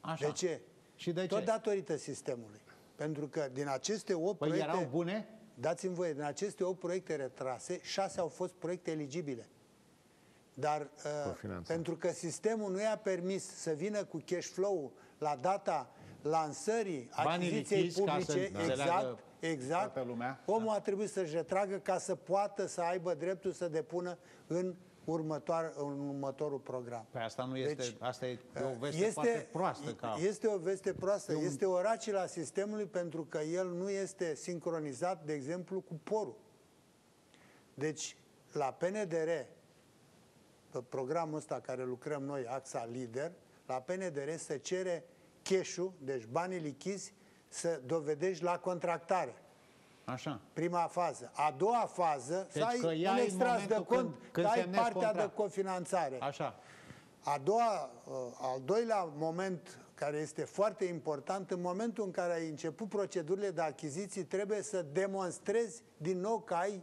S1: Așa.
S2: De ce?
S1: Și de
S2: Tot
S1: ce?
S2: datorită sistemului. Pentru că din aceste 8
S1: Păi
S2: proiecte...
S1: erau bune?
S2: Dați-mi voie, din aceste 8 proiecte retrase, 6 au fost proiecte eligibile. Dar uh,
S3: Cofinanțare.
S2: pentru că sistemul nu i-a permis să vină cu cash flow la data lansării
S1: Banii
S2: achiziției
S1: lichizi ca să
S2: publice,
S1: înțeleagă
S2: exact, exact,
S1: toată lumea.
S2: omul a trebuit să-și retragă ca să poată să aibă dreptul să depună în, următoar, în următorul program.
S1: Păi asta nu este,
S2: Deci,
S1: asta e o veste foarte proastă. Ca...
S2: este o veste proastă, este o raci la sistemului pentru că el nu este sincronizat, de exemplu, cu porul. Deci, la PNDR, pe programul ăsta care lucrăm noi, AXA Lider, la PNDR se cere cash deci banii lichizi, să dovedești la contractare.
S1: Așa.
S2: Prima fază. A doua fază,
S1: Deci
S2: să ai
S1: că
S2: un
S1: iai în
S2: extras de
S1: momentul
S2: cont,
S1: când- când
S2: că ai
S1: semnezi
S2: partea
S1: contract.
S2: de cofinanțare.
S1: Așa.
S2: A doua, uh, al doilea moment care este foarte important, în momentul în care ai început procedurile de achiziții, trebuie să demonstrezi din nou că ai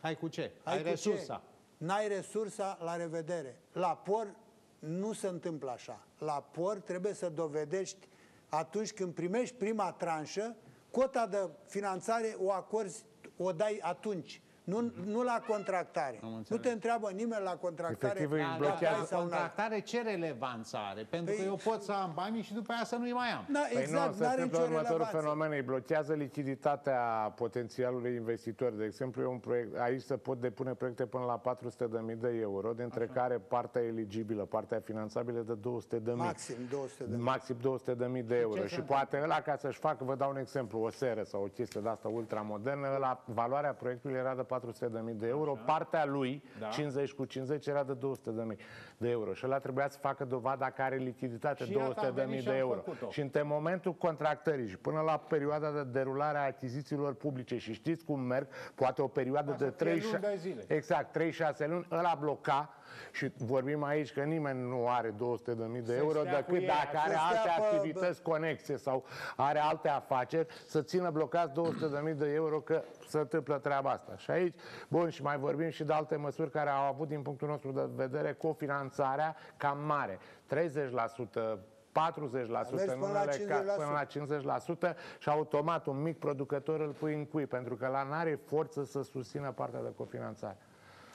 S1: Hai cu ce?
S2: Ai
S1: Ai
S2: cu
S1: resursa.
S2: Ce? N-ai resursa, la revedere. La por nu se întâmplă așa. La por trebuie să dovedești atunci când primești prima tranșă, cota de finanțare o acorzi, o dai atunci. Nu, nu la contractare.
S1: Am
S2: Nu
S1: înțeles.
S2: te întreabă nimeni la contractare.
S3: Efectiv, îi
S2: dacă
S3: blochează
S2: ai sau n-ai.
S1: contractare ce relevanță are? Pentru că
S2: Păi-
S1: eu pot să am banii și după aia să nu-i mai am.
S2: Da,
S3: Păi
S2: exact,
S3: nu, se
S2: n-are
S3: întâmplă
S2: nicio
S3: următorul
S2: relevanță.
S3: fenomen, îi blochează lichiditatea potențialului investitor. De exemplu, e un proiect, aici se pot depune proiecte până la 400.000 de euro, dintre care partea eligibilă, partea finanțabilă de 200.000.
S2: Maxim 200 de
S3: Maxim 200.000 de euro.
S1: ce
S3: Și
S1: se
S3: poate ăla, ca să-și facă, vă dau un exemplu, o seră sau o chestie de asta ultramodernă, ăla, valoarea proiectului era de 400.000 de euro, partea lui,
S1: Da.
S3: 50 cu 50, era de 200.000 de euro. Și ăla trebuia să facă dovada că are lichiditate
S1: Și iată, am
S3: 200.000
S1: venit și
S3: de
S1: am
S3: euro.
S1: făcut-o.
S3: Și între momentul contractării și până la perioada de derulare a achizițiilor publice și știți cum merg, poate o perioadă
S1: Asta
S3: de
S1: fie
S3: 3
S1: luni de zile.
S3: Exact, 3-6 luni, ăla bloca și vorbim aici că nimeni nu are 200.000 de euro
S1: stea cu
S3: decât
S1: ei,
S3: dacă are
S2: să stea
S3: alte
S2: pe-
S3: activități conexe sau are alte afaceri, să țină blocați 200.000 de euro că se întâmplă treaba asta. Și aici, bun, și mai vorbim și de alte măsuri care au avut din punctul nostru de vedere cofinanțarea cam mare. 30%, 40%
S2: mers
S3: în
S2: până la
S3: unele ca-
S2: 50%.
S3: până la 50% și automat un mic producător îl pui în cui, pentru că la n-are forță să susțină partea de cofinanțare.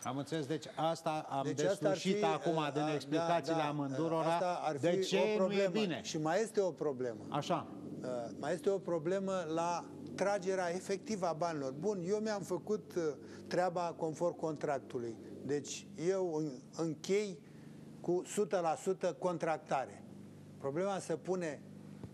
S1: Am înțeles, deci asta am
S2: Deci
S1: deci
S2: asta ar
S1: deslușit
S2: fi,
S1: acum
S2: uh,
S1: din
S2: da,
S1: explicațiile
S2: da,
S1: amândurora
S2: asta ar
S1: de
S2: fi
S1: ce
S2: o
S1: nu e
S2: problemă.
S1: bine.
S2: Și mai este o problemă.
S1: Așa.
S2: Uh, mai este o problemă la tragerea efectivă a banilor. Bun, eu mi-am făcut uh, treaba conform contractului. Deci eu în- închei cu 100% contractare. Problema se pune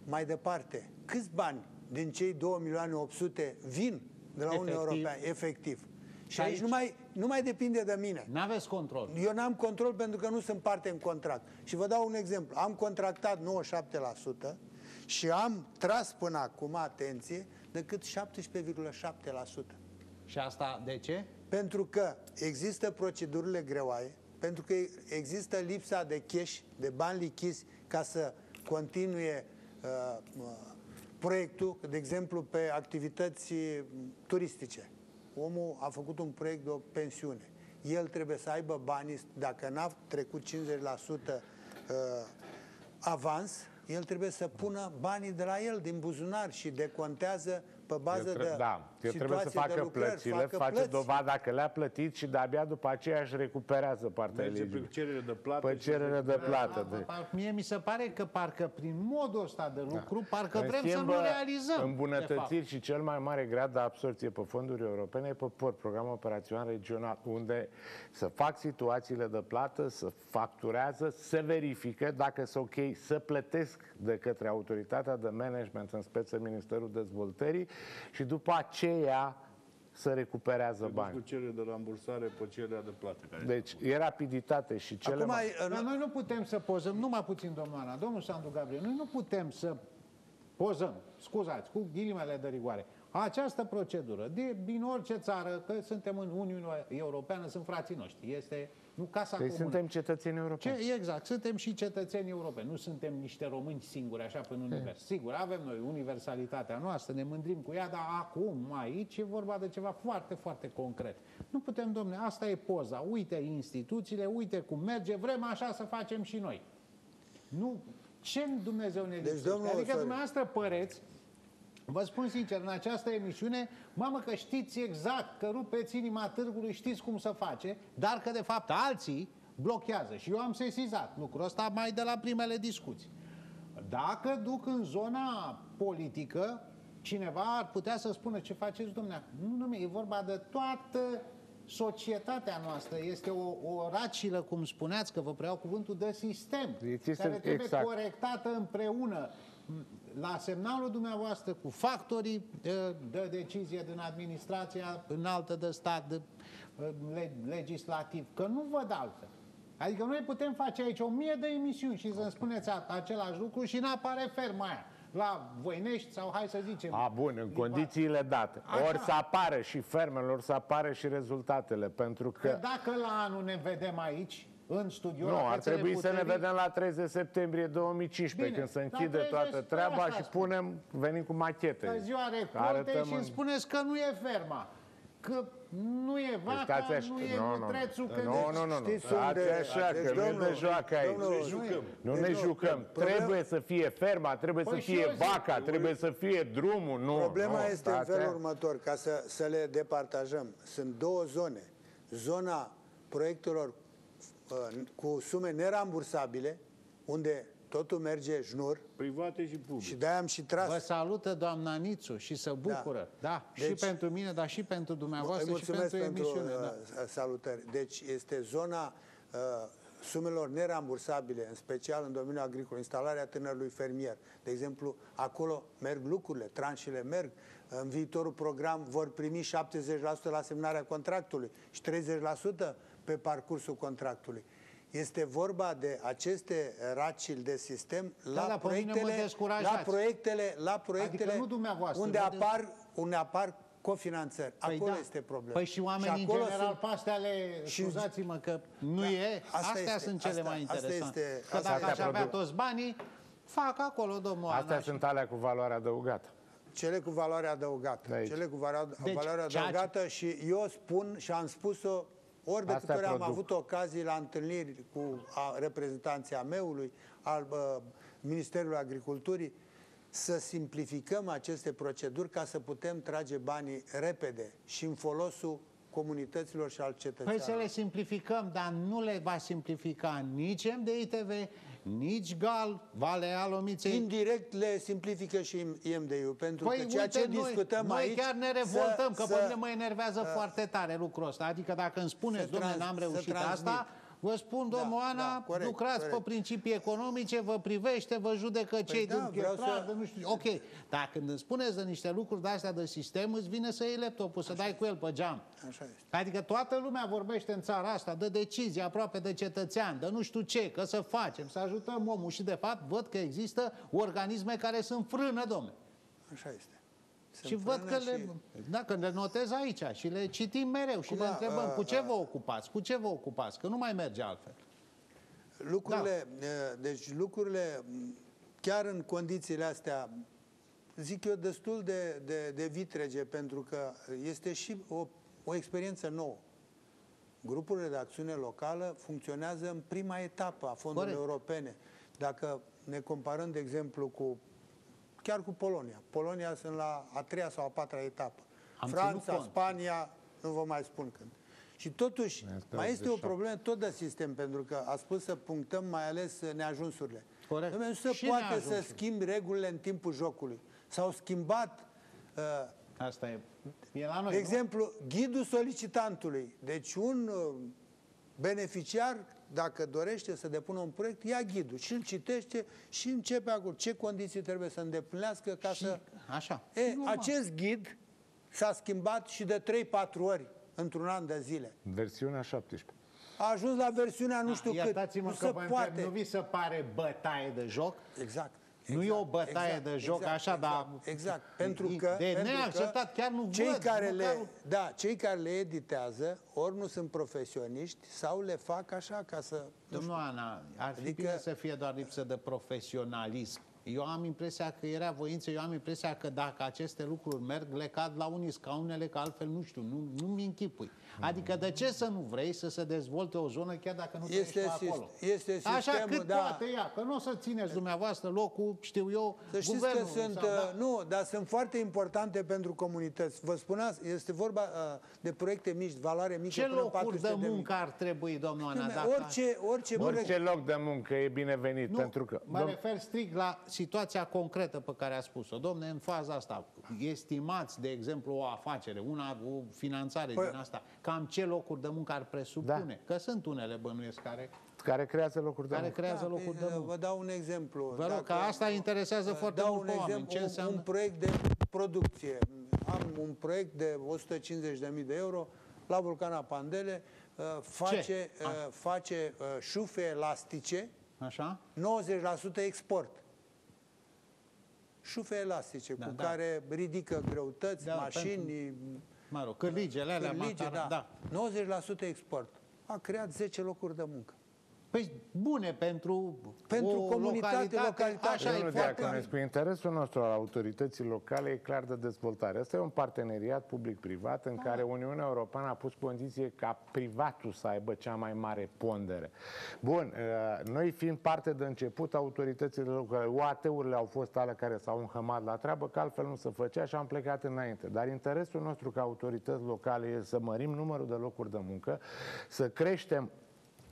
S2: mai departe. Câți bani din cei 2 milioane 800 vin de la Uniunea
S1: Efectiv.
S2: Europeană efectiv? Și
S1: Și
S2: aici
S1: aici-
S2: nu mai, nu mai depinde de mine.
S1: N-aveți control.
S2: Eu n-am control pentru că nu sunt parte în contract. Și vă dau un exemplu. Am contractat 97% și am tras până acum, atenție, decât 17,7%.
S1: Și asta de ce?
S2: Pentru că există procedurile greoaie, pentru că există lipsa de cash, de bani lichizi ca să continue uh, uh, proiectul, de exemplu, pe activități turistice. Omul a făcut un proiect de o pensiune. El trebuie să aibă banii, dacă n-a trecut 50% uh, avans, el trebuie să pună banii de la el din buzunar și decontează pe bază
S3: El tre-
S2: de
S3: da, el trebuie să
S2: situație de
S3: facă
S2: lucrări,
S3: plățile,
S2: facă
S3: face
S2: plăți.
S3: dovada că le-a plătit și de-abia după aceea își recuperează partea
S4: Merge
S3: eligibilă.
S4: pe cerere de plată.
S3: Pe
S4: și
S3: cerere de plată.
S1: Pa-
S3: De...
S1: pa- Mie mi se pare că parcă prin modul ăsta de lucru, parcă
S3: În
S1: vrem
S3: schimb,
S1: să nu realizăm. de fapt.
S3: Îmbunătățiri și cel mai mare grad de absorție pe fonduri europene e pe POR, Program Operațional Regional, unde să fac situațiile de plată, să facturează, să verifică dacă sunt ok, să plătesc de către autoritatea de management, în speță Ministerul Dezvoltării, și după aceea să recuperează
S4: Cu
S3: bani.
S4: cerere de rambursare pe cererea de plată. Care
S3: Deci e rapiditate și cele
S2: Acum,
S3: mai...
S2: ai-
S1: Dar noi nu putem să pozăm, numai puțin, domnul Ana, domnul Sandu Gabriel, noi nu putem să pozăm, scuzați, cu ghilimele de rigoare, această procedură de, din orice țară, că suntem în Uniunea Europeană, sunt frații noștri, este nu casa
S3: Deci
S1: comună.
S3: suntem cetățeni europeni.
S1: Ce, exact, suntem și cetățeni europeni, nu suntem niște români singuri așa pe în univers. Sigur, avem noi universalitatea noastră, ne mândrim cu ea, dar acum, aici, e vorba de ceva foarte, foarte concret. Nu putem, domne, asta e poza, uite instituțiile, uite cum merge, vrem așa să facem și noi. Nu, ce Dumnezeu ne lipsește?
S2: domnul
S1: Adică
S2: Osorio-
S1: dumneavoastră păreți Vă spun sincer, în această emisiune, mamă că știți exact că rupeți inima târgului, știți cum să face, dar că de fapt alții blochează. Și eu am sesizat lucrul ăsta mai de la primele discuții. Dacă duc în zona politică, cineva ar putea să spună ce faceți, domnule. Nu, nu, e vorba de toată societatea noastră. Este o, o racilă, cum spuneați, că vă preiau cuvântul, de sistem,
S3: Deci este-
S1: care trebuie
S3: exact.
S1: corectată împreună la semnalul dumneavoastră cu factorii de, de decizie din administrația înaltă de stat, de, le, legislativ, că nu văd altfel. Adică noi putem face aici o mie de emisiuni și să-mi spuneți a- același lucru și n-apare ferma aia la Voinești sau hai să zicem...
S3: A, bun, în condițiile date.
S1: Așa.
S3: Ori să apară și fermelor, să apară și rezultatele, pentru
S1: Că
S3: că...
S1: dacă la anul ne vedem aici, în studio.
S3: Nu,
S1: la
S3: ar
S1: fețele
S3: trebui să ne
S1: puterii.
S3: vedem la 30 septembrie 2015,
S1: Bine,
S3: când se
S1: la
S3: închide
S1: 30
S3: toată treaba
S1: asta
S3: și
S1: spun.
S3: punem, venim cu machete.
S1: La ziua recoltei
S3: Arătăm
S1: și
S3: în-
S1: îmi spuneți că nu e ferma. Că nu e vaca,
S3: Stați așa.
S1: nu e
S3: Nu, nu,
S1: nutrețul. că
S3: nu,
S1: deci-
S3: nu, nu, nu.
S2: știți
S3: Stați
S2: unde-
S3: așa,
S2: deci,
S3: că nu e
S2: domnul-
S3: de joacă aici.
S2: domnul-
S3: Nu
S2: jucăm.
S3: Nu
S2: Deci,
S3: ne
S2: nu,
S3: jucăm.
S2: problema-
S3: Trebuie să fie ferma, trebuie
S1: Păi
S3: să
S1: și
S3: fie
S1: eu zic-
S3: vaca, trebuie să fie drumul. Nu,
S2: Problema
S3: nu,
S2: este în
S3: stați
S2: felul
S3: așa.
S2: următor, ca să, să le departajăm. Sunt două zone. Zona proiectelor uh, cu sume nerambursabile, unde totul merge jnur,
S4: Private și publice.
S2: și de-aia am și tras.
S1: Vă salută doamna Nițu și să bucură. Da, și
S2: Deci-
S1: pentru mine, dar și pentru
S2: Îi
S1: dumneavoastră și
S2: mulțumesc
S1: pentru
S2: pentru
S1: emisiune. Da.
S2: uh, salutări. Deci este zona uh, sumelor nerambursabile, în special în domeniul agricol, instalarea tânărului fermier. De exemplu, acolo merg lucrurile, tranșele merg. În viitorul program vor primi 70% la semnarea contractului și 30% pe parcursul contractului. Este vorba de aceste racili de sistem la,
S1: da, pe mine mă
S2: proiectele, la
S1: descurajați.
S2: proiectele, la proiectele
S1: Adică nu dumneavoastră,
S2: unde
S1: mă des-
S2: apar, unde apar cofinanțări. Acolo este problema.
S1: Păi și oamenii în
S2: acolo
S1: general,
S2: sunt-
S1: pe astea le,
S2: Și-
S1: scuzați-mă că nu
S2: Da,
S1: e,
S2: asta
S1: astea
S2: este,
S1: sunt cele
S2: asta-
S1: mai
S2: asta
S1: interesante.
S2: este-
S1: că
S2: asta
S1: dacă
S3: este
S1: aș avea
S3: produ-
S1: toți banii, fac acolo, domnul
S3: Astea
S1: Anaș. și-
S3: sunt alea cu valoare adăugată.
S2: Cele cu valoare adăugată.
S3: De aici.
S2: Cele cu valoare,
S1: Deci,
S2: valoare
S1: ceea ce-
S2: adăugată și eu spun și am spus-o ori de
S3: Astea
S2: câte ori am
S3: produc.
S2: avut ocazii la întâlniri cu a, reprezentanții a meului, al uh, Ministerului Agriculturii, să simplificăm aceste proceduri ca să putem trage banii repede și în folosul comunităților și al
S1: Păi
S2: cetățenilor.
S1: să le simplificăm, dar nu le va simplifica nici MDITV, nici GAL, Valea Alomiței.
S2: Indirect le simplifică și IMDI-ul, pentru
S1: Păi
S2: că ceea
S1: uite,
S2: ce
S1: noi,
S2: discutăm
S1: noi
S2: aici...
S1: chiar ne revoltăm,
S2: să-
S1: că
S2: să-
S1: pe mine mă enervează foarte tare lucrul ăsta. Adică dacă îmi spuneți,
S2: să
S1: domnule,
S2: trans-
S1: n-am
S2: să
S1: reușit
S2: transmit.
S1: asta, vă spun,
S2: Da,
S1: domnul Ana,
S2: da, corect,
S1: lucrați
S2: corect.
S1: pe principii economice, vă privește, vă judecă cei
S2: da,
S1: din
S2: vreau
S1: Pietrad,
S2: să-
S1: de nu știu. Ok, dar când îmi spuneți de niște lucruri de astea de sistem, îți vine să iei laptopul, să dai cu el pe geam.
S2: Așa este.
S1: Adică toată lumea vorbește în țara asta de decizii aproape de cetățean, de nu știu ce, că să facem, să ajutăm omul și de fapt văd că există organisme care sunt frână, domnule.
S2: Așa este. Sunt
S1: Și văd că
S2: frână
S1: le,
S2: și-
S1: da, că le notez aici și le citim mereu și
S2: Acum,
S1: le întrebăm
S2: a,
S1: cu ce
S2: a-
S1: vă ocupați, cu ce vă ocupați, că nu mai merge altfel.
S2: Lucrurile, eh, deci lucrurile, m, chiar în condițiile astea, zic eu, destul de, de, de vitrege, pentru că este și o, o experiență nouă. Grupurile de acțiune locală funcționează în prima etapă a fondurilor
S1: Corect.
S2: europene. Dacă ne comparăm, de exemplu, cu chiar cu Polonia. Polonia sunt la a treia sau a patra etapă.
S1: Am ținut
S2: Franța,
S1: cont.
S2: Spania, nu vă mai spun când. Și totuși,
S3: Este
S2: mai este o
S3: 87.
S2: problemă tot de sistem, pentru că a spus să punctăm mai ales uh, neajunsurile.
S1: Corect.
S2: Dom'le, nu se
S1: Și
S2: poate să
S1: neajunsuri.
S2: schimbi regulile în timpul jocului. S-au schimbat, uh,
S1: Asta e, e la noi,
S2: de
S1: nu?
S2: exemplu, ghidul solicitantului. Deci un uh, beneficiar, dacă dorește să depună un proiect, ia ghidul și îl citește și începe acolo ce condiții trebuie să îndeplinească ca
S1: Și,
S2: să...
S1: așa.
S2: E,
S1: Normal.
S2: acest ghid s-a schimbat și de 3-4 ori într-un an de zile.
S3: Versiunea 17.
S2: A ajuns la versiunea nu știu cât.
S1: Ah, Iertați-mă
S2: nu
S1: că
S2: se
S1: vă
S2: poate.
S1: întreb, nu vi se pare bătaie de joc?
S2: Exact.
S1: Nu e o bătaie de joc așa,
S2: exact,
S1: dar-
S2: Exact, pentru
S1: E-
S2: că...
S1: de
S2: pentru
S1: neacceptat,
S2: că
S1: chiar nu
S2: cei
S1: văd,
S2: care le,
S1: măcar-
S2: Da, cei care le editează, ori nu sunt profesioniști, sau le fac așa ca să... nu
S1: Domnul Ana, ar fi
S2: Adică-
S1: bine să fie doar lipsă de profesionalism. Eu am impresia că era voință, eu am impresia că dacă aceste lucruri merg, le cad la unii scaunele, că altfel nu știu, nu, nu-mi închipui. Adică de ce să nu vrei să se dezvolte o zonă chiar dacă nu
S2: Este
S1: trăiești pe acolo?
S2: sist- este
S1: Așa
S2: sistemul,
S1: cât
S2: da.
S1: poate ea, că nu o să țineți dumneavoastră locul, știu eu,
S2: Să știți
S1: guvernul.
S2: că sunt,
S1: sau, da.
S2: uh, nu, dar sunt foarte importante pentru comunități. Vă spuneați, este vorba uh, de proiecte mici, valoare mică
S1: Ce
S2: până în
S1: locuri de
S2: 400 mii.
S1: muncă ar trebui, domnul Ana?
S2: Dom'le,
S1: Dacă...
S2: Orice, orice,
S3: Orice
S2: proiect-
S3: loc de muncă e binevenit,
S1: Nu,
S3: pentru că...
S1: mă
S3: Dom-
S1: refer strict la situația concretă pe care a spus-o. Domne, în faza asta, estimați, de exemplu, o afacere, una, o finanțare
S2: Păi-
S1: din asta, cam ce locuri de muncă ar presupune? Că sunt unele bănuiesc care,
S3: care creează locuri de
S1: care
S3: muncă.
S1: creează
S2: Da,
S1: locuri de
S2: păi,
S1: muncă.
S2: Vă dau un exemplu.
S1: Vă rog, că asta interesează
S2: uh,
S1: foarte
S2: dau
S1: mult
S2: un
S1: pe oameni.
S2: exemplu,
S1: Ce
S2: un-
S1: înseamnă?
S2: Un proiect de producție. Am un proiect de 150.000 de euro la Vulcana Pandele. uh, Face,
S1: Ah.
S2: uh, face uh, șufe elastice,
S1: Așa?
S2: 90% export. Șufe elastice
S1: Da,
S2: cu
S1: da.
S2: care ridică greutăți,
S1: Da,
S2: mașini,
S1: Mă rog, cârligele alea,
S2: cârlige,
S1: matara,
S2: da.
S1: da.
S2: 90% export. A creat 10 locuri de muncă.
S1: Păi bune pentru
S2: Pentru
S1: o
S2: comunitate, localitate.
S1: Așa e
S3: Domnul
S1: foarte
S3: Diaconescu, interesul nostru al autorității locale e clar de dezvoltare. Asta e un parteneriat public-privat în care Uniunea Europeană a pus condiție ca privatul să aibă cea mai mare pondere. Bun, uh, noi fiind parte de început, autoritățile locale, UAT-urile au fost ale care s-au înhămat la treabă, că altfel nu se făcea și am plecat înainte. Dar interesul nostru ca autorități locale e să mărim numărul de locuri de muncă, să creștem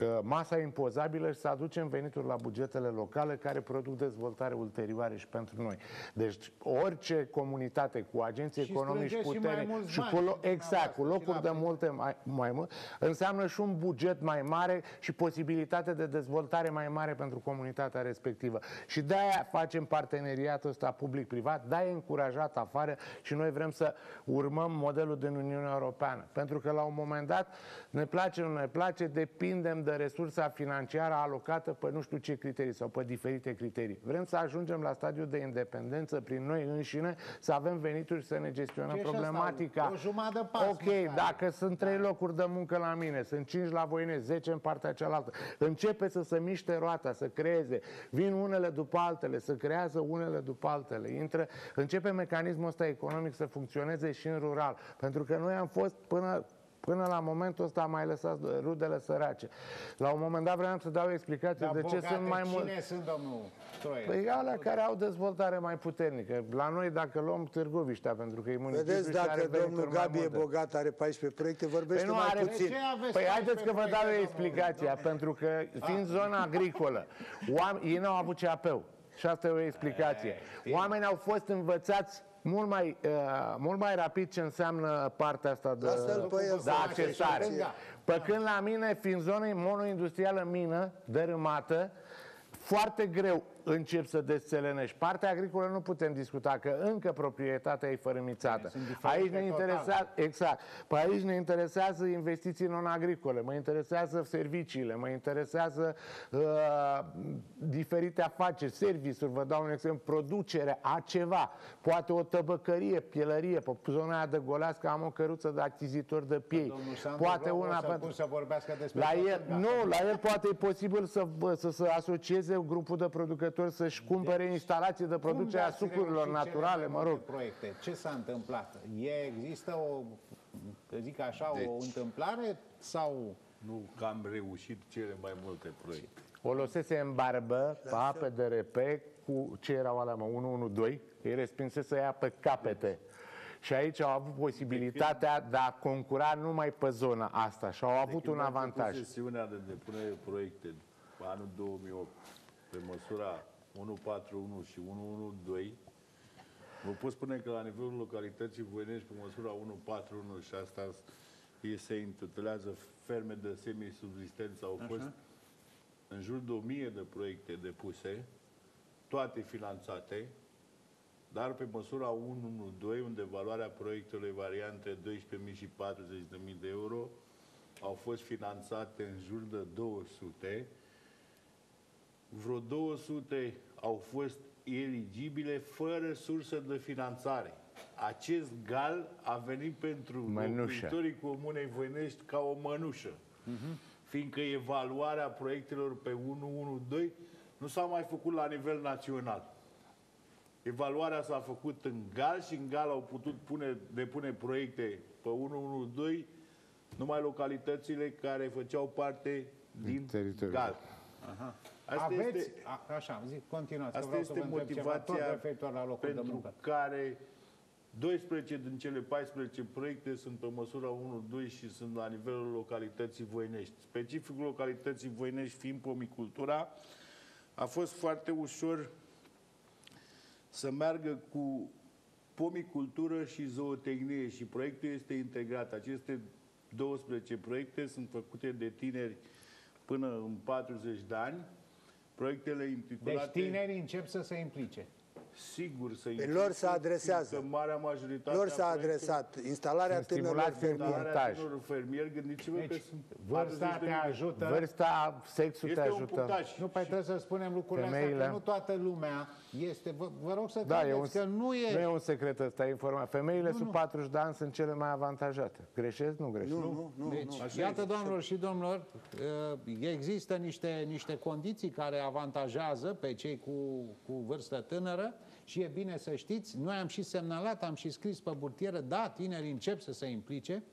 S3: că masa impozabilă și să aducem venituri la bugetele locale care produc dezvoltare ulterioare și pentru noi. Deci orice comunitate cu agenții
S1: Și
S3: economici
S1: strângeți și mai
S3: puternici
S1: mulți
S3: și
S1: bani
S3: cu lo-
S1: și
S3: exact, cu
S1: dumneavoastră și
S3: locuri
S1: la
S3: de multe mai, mai mult, înseamnă și un buget mai mare și posibilitate de dezvoltare mai mare pentru comunitatea respectivă. Și de-aia facem parteneriatul ăsta public-privat, de-aia e încurajat afară și noi vrem să urmăm modelul din Uniunea Europeană. Pentru că la un moment dat, ne place, nu ne place, depindem de resursa financiară alocată pe nu știu ce criterii sau pe diferite criterii. Vrem să ajungem la stadiul de independență prin noi înșine, să avem venituri și să ne gestionăm
S1: Ce e și asta?
S3: problematica.
S1: O jumătate de pas,
S3: Ok,
S1: măcar.
S3: dacă sunt trei locuri de muncă la mine, sunt cinci la voine, 10 în partea cealaltă, începe să se miște roata, să creeze, vin unele după altele, să creează unele după altele, intră, începe mecanismul ăsta economic să funcționeze și în rural, pentru că noi am fost până Până la momentul ăsta am mai lăsat rudele sărace. La un moment dat vreau să dau o explicație
S1: Dar
S3: de ce
S1: bogate
S3: sunt mai mulți.
S1: Cine sunt, domnul Troie?
S3: Păi alea care au dezvoltare mai puternică. La noi, dacă luăm Târgoviștea, pentru că e municipiul
S2: Vedeți,
S3: și are
S2: dacă
S3: venituri
S2: domnul
S3: mai
S2: Gabi e
S3: multe.
S2: bogat, are 14 proiecte, vorbește
S3: Păi nu
S2: mai
S3: are
S2: puțin.
S1: ce aveți
S3: Păi
S1: 14
S3: haideți că vă dau eu
S1: proiecte,
S3: explicația, pentru că fiind zona agricolă, oam- ei n-au avut CAP-ul. Și asta e o explicație. Oamenii au fost învățați mult mai, uh, mult mai rapid ce înseamnă partea asta de,
S2: Lasă-l pe el
S3: de
S2: să
S3: accesare.
S2: facă și
S3: Pe când la mine, fiind zonă monoindustrială mină, dărâmată, foarte greu încep să desțelenești. Partea agricolă nu putem discuta, că încă proprietatea e fărâmițată.
S1: Sunt diferite
S3: Aici ne
S1: total.
S3: interesează, exact, pe aici ne interesează investiții non-agricole, mă interesează serviciile, mă interesează uh, diferite afaceri, serviciuri, vă dau un exemplu, producerea a ceva, poate o tăbăcărie, pielărie, pe zona aia de golească am o căruță de achizitor de piei,
S1: Domnul Sandru
S3: poate
S1: Globu o
S3: una
S1: să
S3: pentru...
S1: pun să vorbească despre
S3: La
S1: tot
S3: el,
S1: în
S3: nu, la el poate e posibil să, să, să asocieze un grupul de producători să-și cumpere instalații de producere a
S1: Deci, Cum de-ați
S3: sucurilor
S1: reușit cele
S3: naturale,
S1: mai
S3: mă rog.
S1: multe Proiecte? Ce s-a întâmplat? E, există o, să zic așa, o
S4: Deci-
S1: întâmplare sau...
S4: Nu că am reușit cele mai multe proiecte.
S3: O lăsese în barbă, pe ape de repe, cu ce erau alea, mă, 112, îi respinse să ia pe capete. Și aici au avut posibilitatea de a concura numai pe zona asta și au avut un
S4: Când am
S3: avantaj.
S4: făcut sesiunea de depunere de proiecte pe anul 2008 pe măsura 141 și 112 vă pot spune că la nivelul localității Voinești pe măsura 141 și asta ei se intitulează ferme de semisubsistență au fost în jur de 1000 de proiecte depuse toate finanțate dar pe măsura 112, unde valoarea proiectului varia între 12.000 și 40.000 de euro, au fost finanțate în jur de 200. Vreo 200 au fost eligibile fără sursă de finanțare. Acest gal a venit pentru
S3: Mănușă.
S4: locuitorii comunei Voinești ca o mănușă. Fiindcă evaluarea proiectelor pe 112 nu s-a mai făcut la nivel național. Evaluarea s-a făcut în GAL și în GAL au putut pune, depune proiecte pe 112 numai localitățile care făceau parte din
S3: teritoriul.
S4: GAL. Asta
S1: Aveți,
S4: este,
S1: a, așa, zic, continuați, că
S4: asta
S1: vreau să
S4: este
S1: vă întreb ceva tot
S4: motivația
S1: referitor la locuri de
S4: pentru
S1: muncă.
S4: care 12 din cele 14 proiecte sunt pe măsura 1-2 și sunt la nivelul localității Voinești. Specificul localității Voinești fiind pomicultura, a fost foarte ușor să meargă cu pomicultură și zootehnie și proiectul este integrat. Aceste 12 proiecte sunt făcute de tineri până în 40 de ani. Proiectele
S1: Deci
S4: intitulate...
S1: tinerii încep să se implice.
S4: Sigur să
S2: Pe lor se adresează.
S4: fiindcă marea majoritate
S2: Lor
S4: a
S2: s-a
S4: proiectelor-
S2: adresat instalarea
S3: Sunt
S2: tânărilor
S3: stimulați prin
S2: fermieri.
S4: Instalarea
S3: Punctaj.
S4: tânărul fermier, gândiți-vă că
S1: Deci,
S4: sunt
S1: vârsta
S4: 40 de
S1: te
S4: mii.
S1: ajută.
S3: Vârsta, sexul te
S4: Este un
S3: ajută.
S4: punctaj.
S1: Nu, păi trebuie să spunem lucrurile
S3: Femeile.
S1: astea, că nu toată lumea este... Vă, vă rog să
S3: Da, e
S1: credeți
S3: un,
S1: că nu e...
S3: nu e un secret ăsta, e informat. Femeile sub 40 de ani sunt cele mai avantajate. Greșesc? Nu greșesc.
S2: Nu, nu, nu.
S1: Deci,
S2: nu.
S4: Așa
S1: iată,
S4: este.
S1: doamnelor și domnilor, uh, există niște, niște condiții care avantajează pe cei cu, cu vârstă tânără și e bine să știți, noi am și semnalat, am și scris pe burtieră, da, tinerii încep să se implice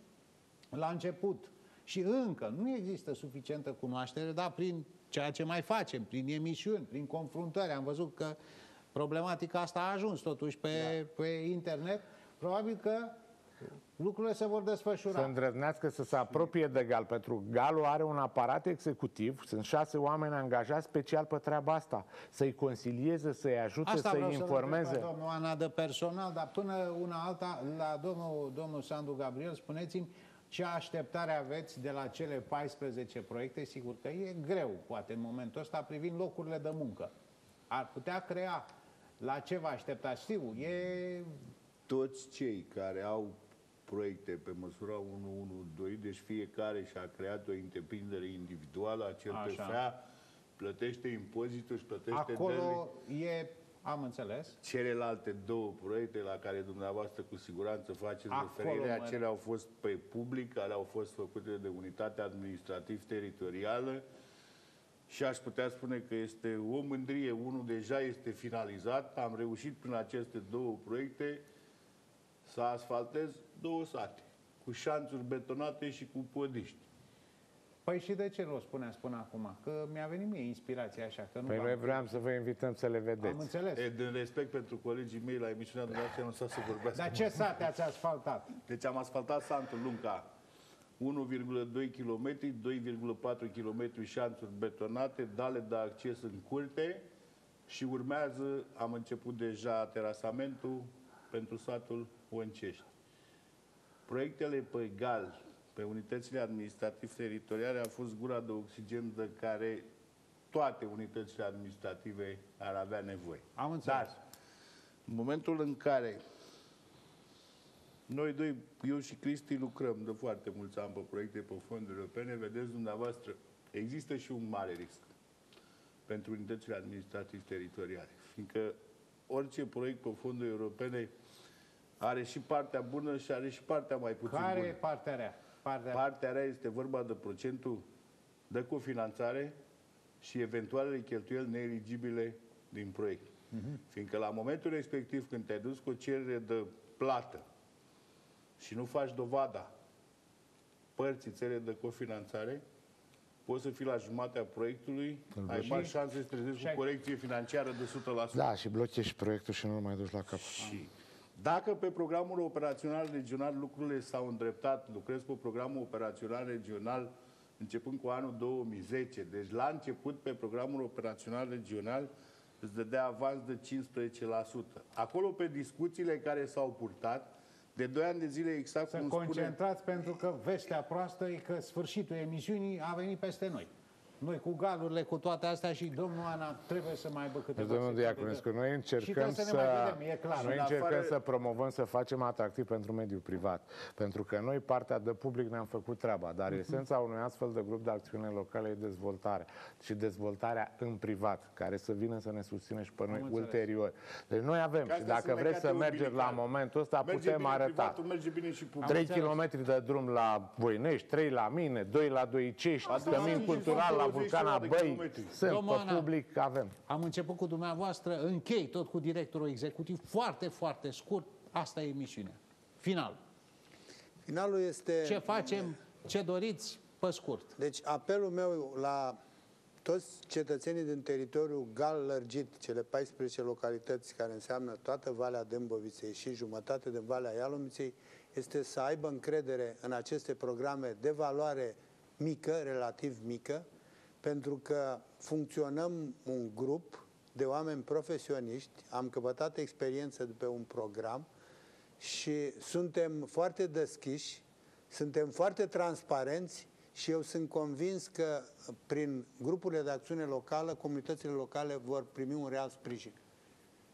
S1: la început. Și încă nu există suficientă cunoaștere, dar prin ceea ce mai facem, prin emisiuni, prin confruntări, am văzut că problematica asta a ajuns totuși pe, da. pe internet, probabil că lucrurile se vor desfășura.
S3: Să îndrăznească să se apropie de GAL, pentru că GAL-ul are un aparat executiv, sunt șase oameni angajați special pe treaba asta, să-i consilieze, să-i ajute,
S1: Asta
S3: să-i
S1: vreau să
S3: informeze.
S1: Să domnul Ana de personal, dar până una alta, la domnul, domnul Sandu Gabriel, spuneți-mi ce așteptare aveți de la cele 14 proiecte? Sigur că e greu, poate, în momentul ăsta, privind locurile de muncă. Ar putea crea. La ce vă așteptați? Știu, e...
S4: toți cei care au proiecte pe măsura 112, deci fiecare și-a creat o întreprindere individuală, acel
S1: Așa.
S4: PFA plătește impozitul și plătește
S1: Acolo e... Am înțeles.
S4: Celelalte două proiecte la care dumneavoastră cu siguranță faceți
S1: Acolo,
S4: referire,
S1: mă-
S4: acelea au fost pe public, care au fost făcute de unitatea administrativ-teritorială și aș putea spune că este o mândrie. Unul deja este finalizat. Am reușit prin aceste două proiecte să asfaltez două sate cu șanțuri betonate și cu podiști.
S1: Păi și de ce nu o spuneați până acum? Că mi-a venit mie inspirația așa, că nu
S3: Păi
S1: v-am-
S3: noi vreau să vă invităm să le
S1: Am
S3: vedeți.
S1: înțeles.
S4: E, din respect pentru colegii mei la emisiunea dumneavoastră, nu s-a să vorbească.
S1: Dar ce sate ați asfaltat?
S4: Deci am asfaltat Santul Lunca 1,2 km, 2,4 km șanțuri betonate, dale de acces în curte și urmează, am început deja terasamentul pentru satul Oncești. Proiectele pe GAL, pe unitățile administrativ-teritoriale, a fost gura de oxigen de care toate unitățile administrative ar avea nevoie.
S1: Am înțeles.
S4: Dar, în momentul în care noi doi, eu și Cristi, lucrăm de foarte mulți ani pe proiecte, pe fonduri europene. Vedeți dumneavoastră, există și un mare risc pentru unitățile administrativ-teritoriale. Fiindcă orice proiect pe fonduri europene are și partea bună și are și partea mai puțin
S1: Care
S4: bună.
S1: e partea rea? Partea
S4: Partea rea este vorba de procentul de cofinanțare și eventualele cheltuieli neeligibile din proiect. Fiindcă la momentul respectiv, când te-ai dus cu o cerere de plată și nu faci dovada părții țării de cofinanțare, poți să fii la jumatea proiectului, ai mari șanse să te trezești cu corecție financiară de 100%.
S3: Da, și blochezi proiectul și nu-l mai duci la cap.
S4: Și dacă pe programul operațional regional lucrurile s-au îndreptat, lucrez pe programul operațional regional începând cu anul 2010, deci la început pe programul operațional regional îți dădea avans de 15%. Acolo pe discuțiile care s-au purtat, de 2 ani de zile exact
S1: Să
S4: cum spune
S1: concentrați pentru că vestea proastă e că sfârșitul emisiunii a venit peste noi. Noi cu galurile, cu toate astea și domnul Ana trebuie să mai aibă câteva
S3: Deci, domnul
S1: secunde
S3: Diaconescu,
S1: de-
S3: noi
S1: Și
S3: încercăm
S1: trebuie să
S3: să,
S1: ne mai vedem, e clar.
S3: noi
S4: În
S3: încercăm
S4: afară-
S3: să promovăm, să facem atractiv pentru mediul privat. Pentru că noi, partea de public, ne-am făcut treaba, dar
S1: Mhm.
S3: esența unui astfel de grup de acțiune locale e dezvoltare. Și dezvoltarea în privat, care să vină să ne susțină și pe noi
S1: înțeles.
S3: ulterior. Deci noi avem
S4: Că
S3: și
S4: astea
S3: dacă
S4: sunt
S3: vreți să
S4: legate
S3: mergeți la
S4: umbilical.
S3: momentul ăsta,
S4: merge
S3: putem
S4: bine
S3: arăta.
S4: privatul, merge bine și public.
S3: 3 km de drum la Voinești, 3 la mine, 2 la Doicești,
S4: Asta
S3: Cămin
S4: sunt
S3: Cultural la
S4: 520
S3: Vulcana
S4: de
S3: Băi,
S4: kilometri.
S3: sunt
S1: Domnul
S3: pe
S1: Ana.
S3: public, avem.
S1: Am început cu dumneavoastră, închei tot cu directorul executiv, foarte, foarte scurt. Asta e emisiunea. Final.
S2: Finalul este...
S1: Ce facem, ce doriți, pe scurt.
S2: Deci apelul meu la toți cetățenii din teritoriul gal lărgit, cele 14 localități care înseamnă toată Valea Dâmboviței și jumătate din Valea Ialomiței, este să aibă încredere în aceste programe de valoare mică, relativ mică, pentru că funcționăm un grup de oameni profesioniști, am căpătat experiență de pe un program și suntem foarte deschiși, suntem foarte transparenți și eu sunt convins că prin grupurile de acțiune locală, comunitățile locale vor primi un real sprijin.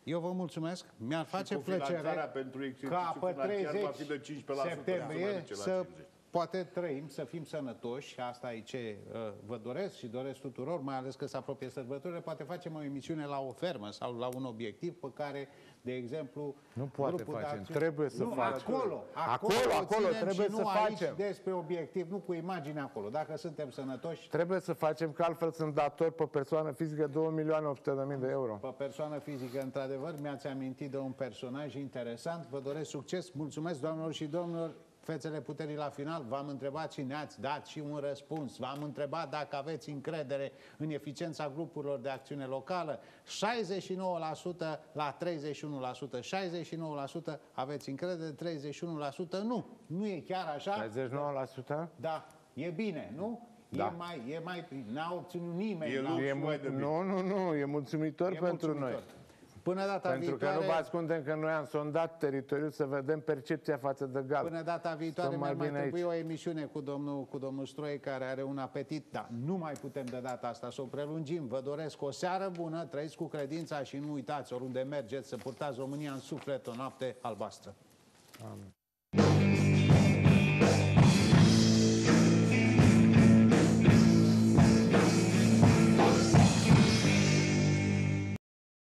S1: Eu vă mulțumesc. Mi-ar face
S4: cofinanțarea
S1: plăcere
S4: pentru exercițiul
S1: ca pe
S4: financiar
S1: 30
S4: va fi de 15%, să
S1: septembrie
S4: mai duce la
S1: să
S4: 50.
S1: Poate trăim, să fim sănătoși și asta e ce uh, vă doresc și doresc tuturor, mai ales că se apropie sărbătorile, poate facem o emisiune la o fermă sau la un obiectiv pe care, de exemplu,
S3: Nu poate
S1: grupul de
S3: facem,
S1: acțiune-
S3: trebuie să
S1: nu,
S3: facem.
S1: Acolo,
S3: Acolo,
S1: o
S3: acolo,
S1: ținem
S3: trebuie
S1: și nu
S3: să
S1: aici
S3: facem.
S1: despre obiectiv, nu cu imagine acolo. Dacă suntem sănătoși,
S3: Trebuie să facem, că altfel sunt dator pe persoană fizică 2 milioane 800 de mii de euro.
S1: Pe persoană fizică, într-adevăr, mi-ați amintit de un personaj interesant. Vă doresc succes. Mulțumesc, doamnelor și domnilor. Fețele puterii la final, v-am întrebat și ne-ați dat și un răspuns. V-am întrebat dacă aveți încredere în eficiența grupurilor de acțiune locală. 69% la 31%. 69% aveți încredere, 31% nu. Nu e chiar așa?
S3: 69%?
S1: Da. E bine, nu?
S3: Da.
S1: E mai, e mai, n-a obținut nimeni.
S4: E
S1: n-a
S4: lux
S3: E
S4: și mai de
S3: mul-
S4: bine.
S3: nu, nu, nu, e mulțumitor
S1: E
S3: pentru
S1: mulțumitor.
S3: noi.
S1: Până data
S3: Pentru că
S1: viitoare,
S3: nu vă ascundem că noi am sondat teritoriul să vedem percepția față de gal.
S1: până data viitoare
S3: Stăm
S1: mai,
S3: mai
S1: mai
S3: bine
S1: trebui
S3: aici.
S1: o emisiune cu domnul, cu domnul Stroi care are un apetit, dar nu mai putem de data asta să o prelungim. Vă doresc o seară bună, trăiți cu credința și nu uitați oriunde mergeți să purtați România în suflet o noapte albastră.
S3: Amin.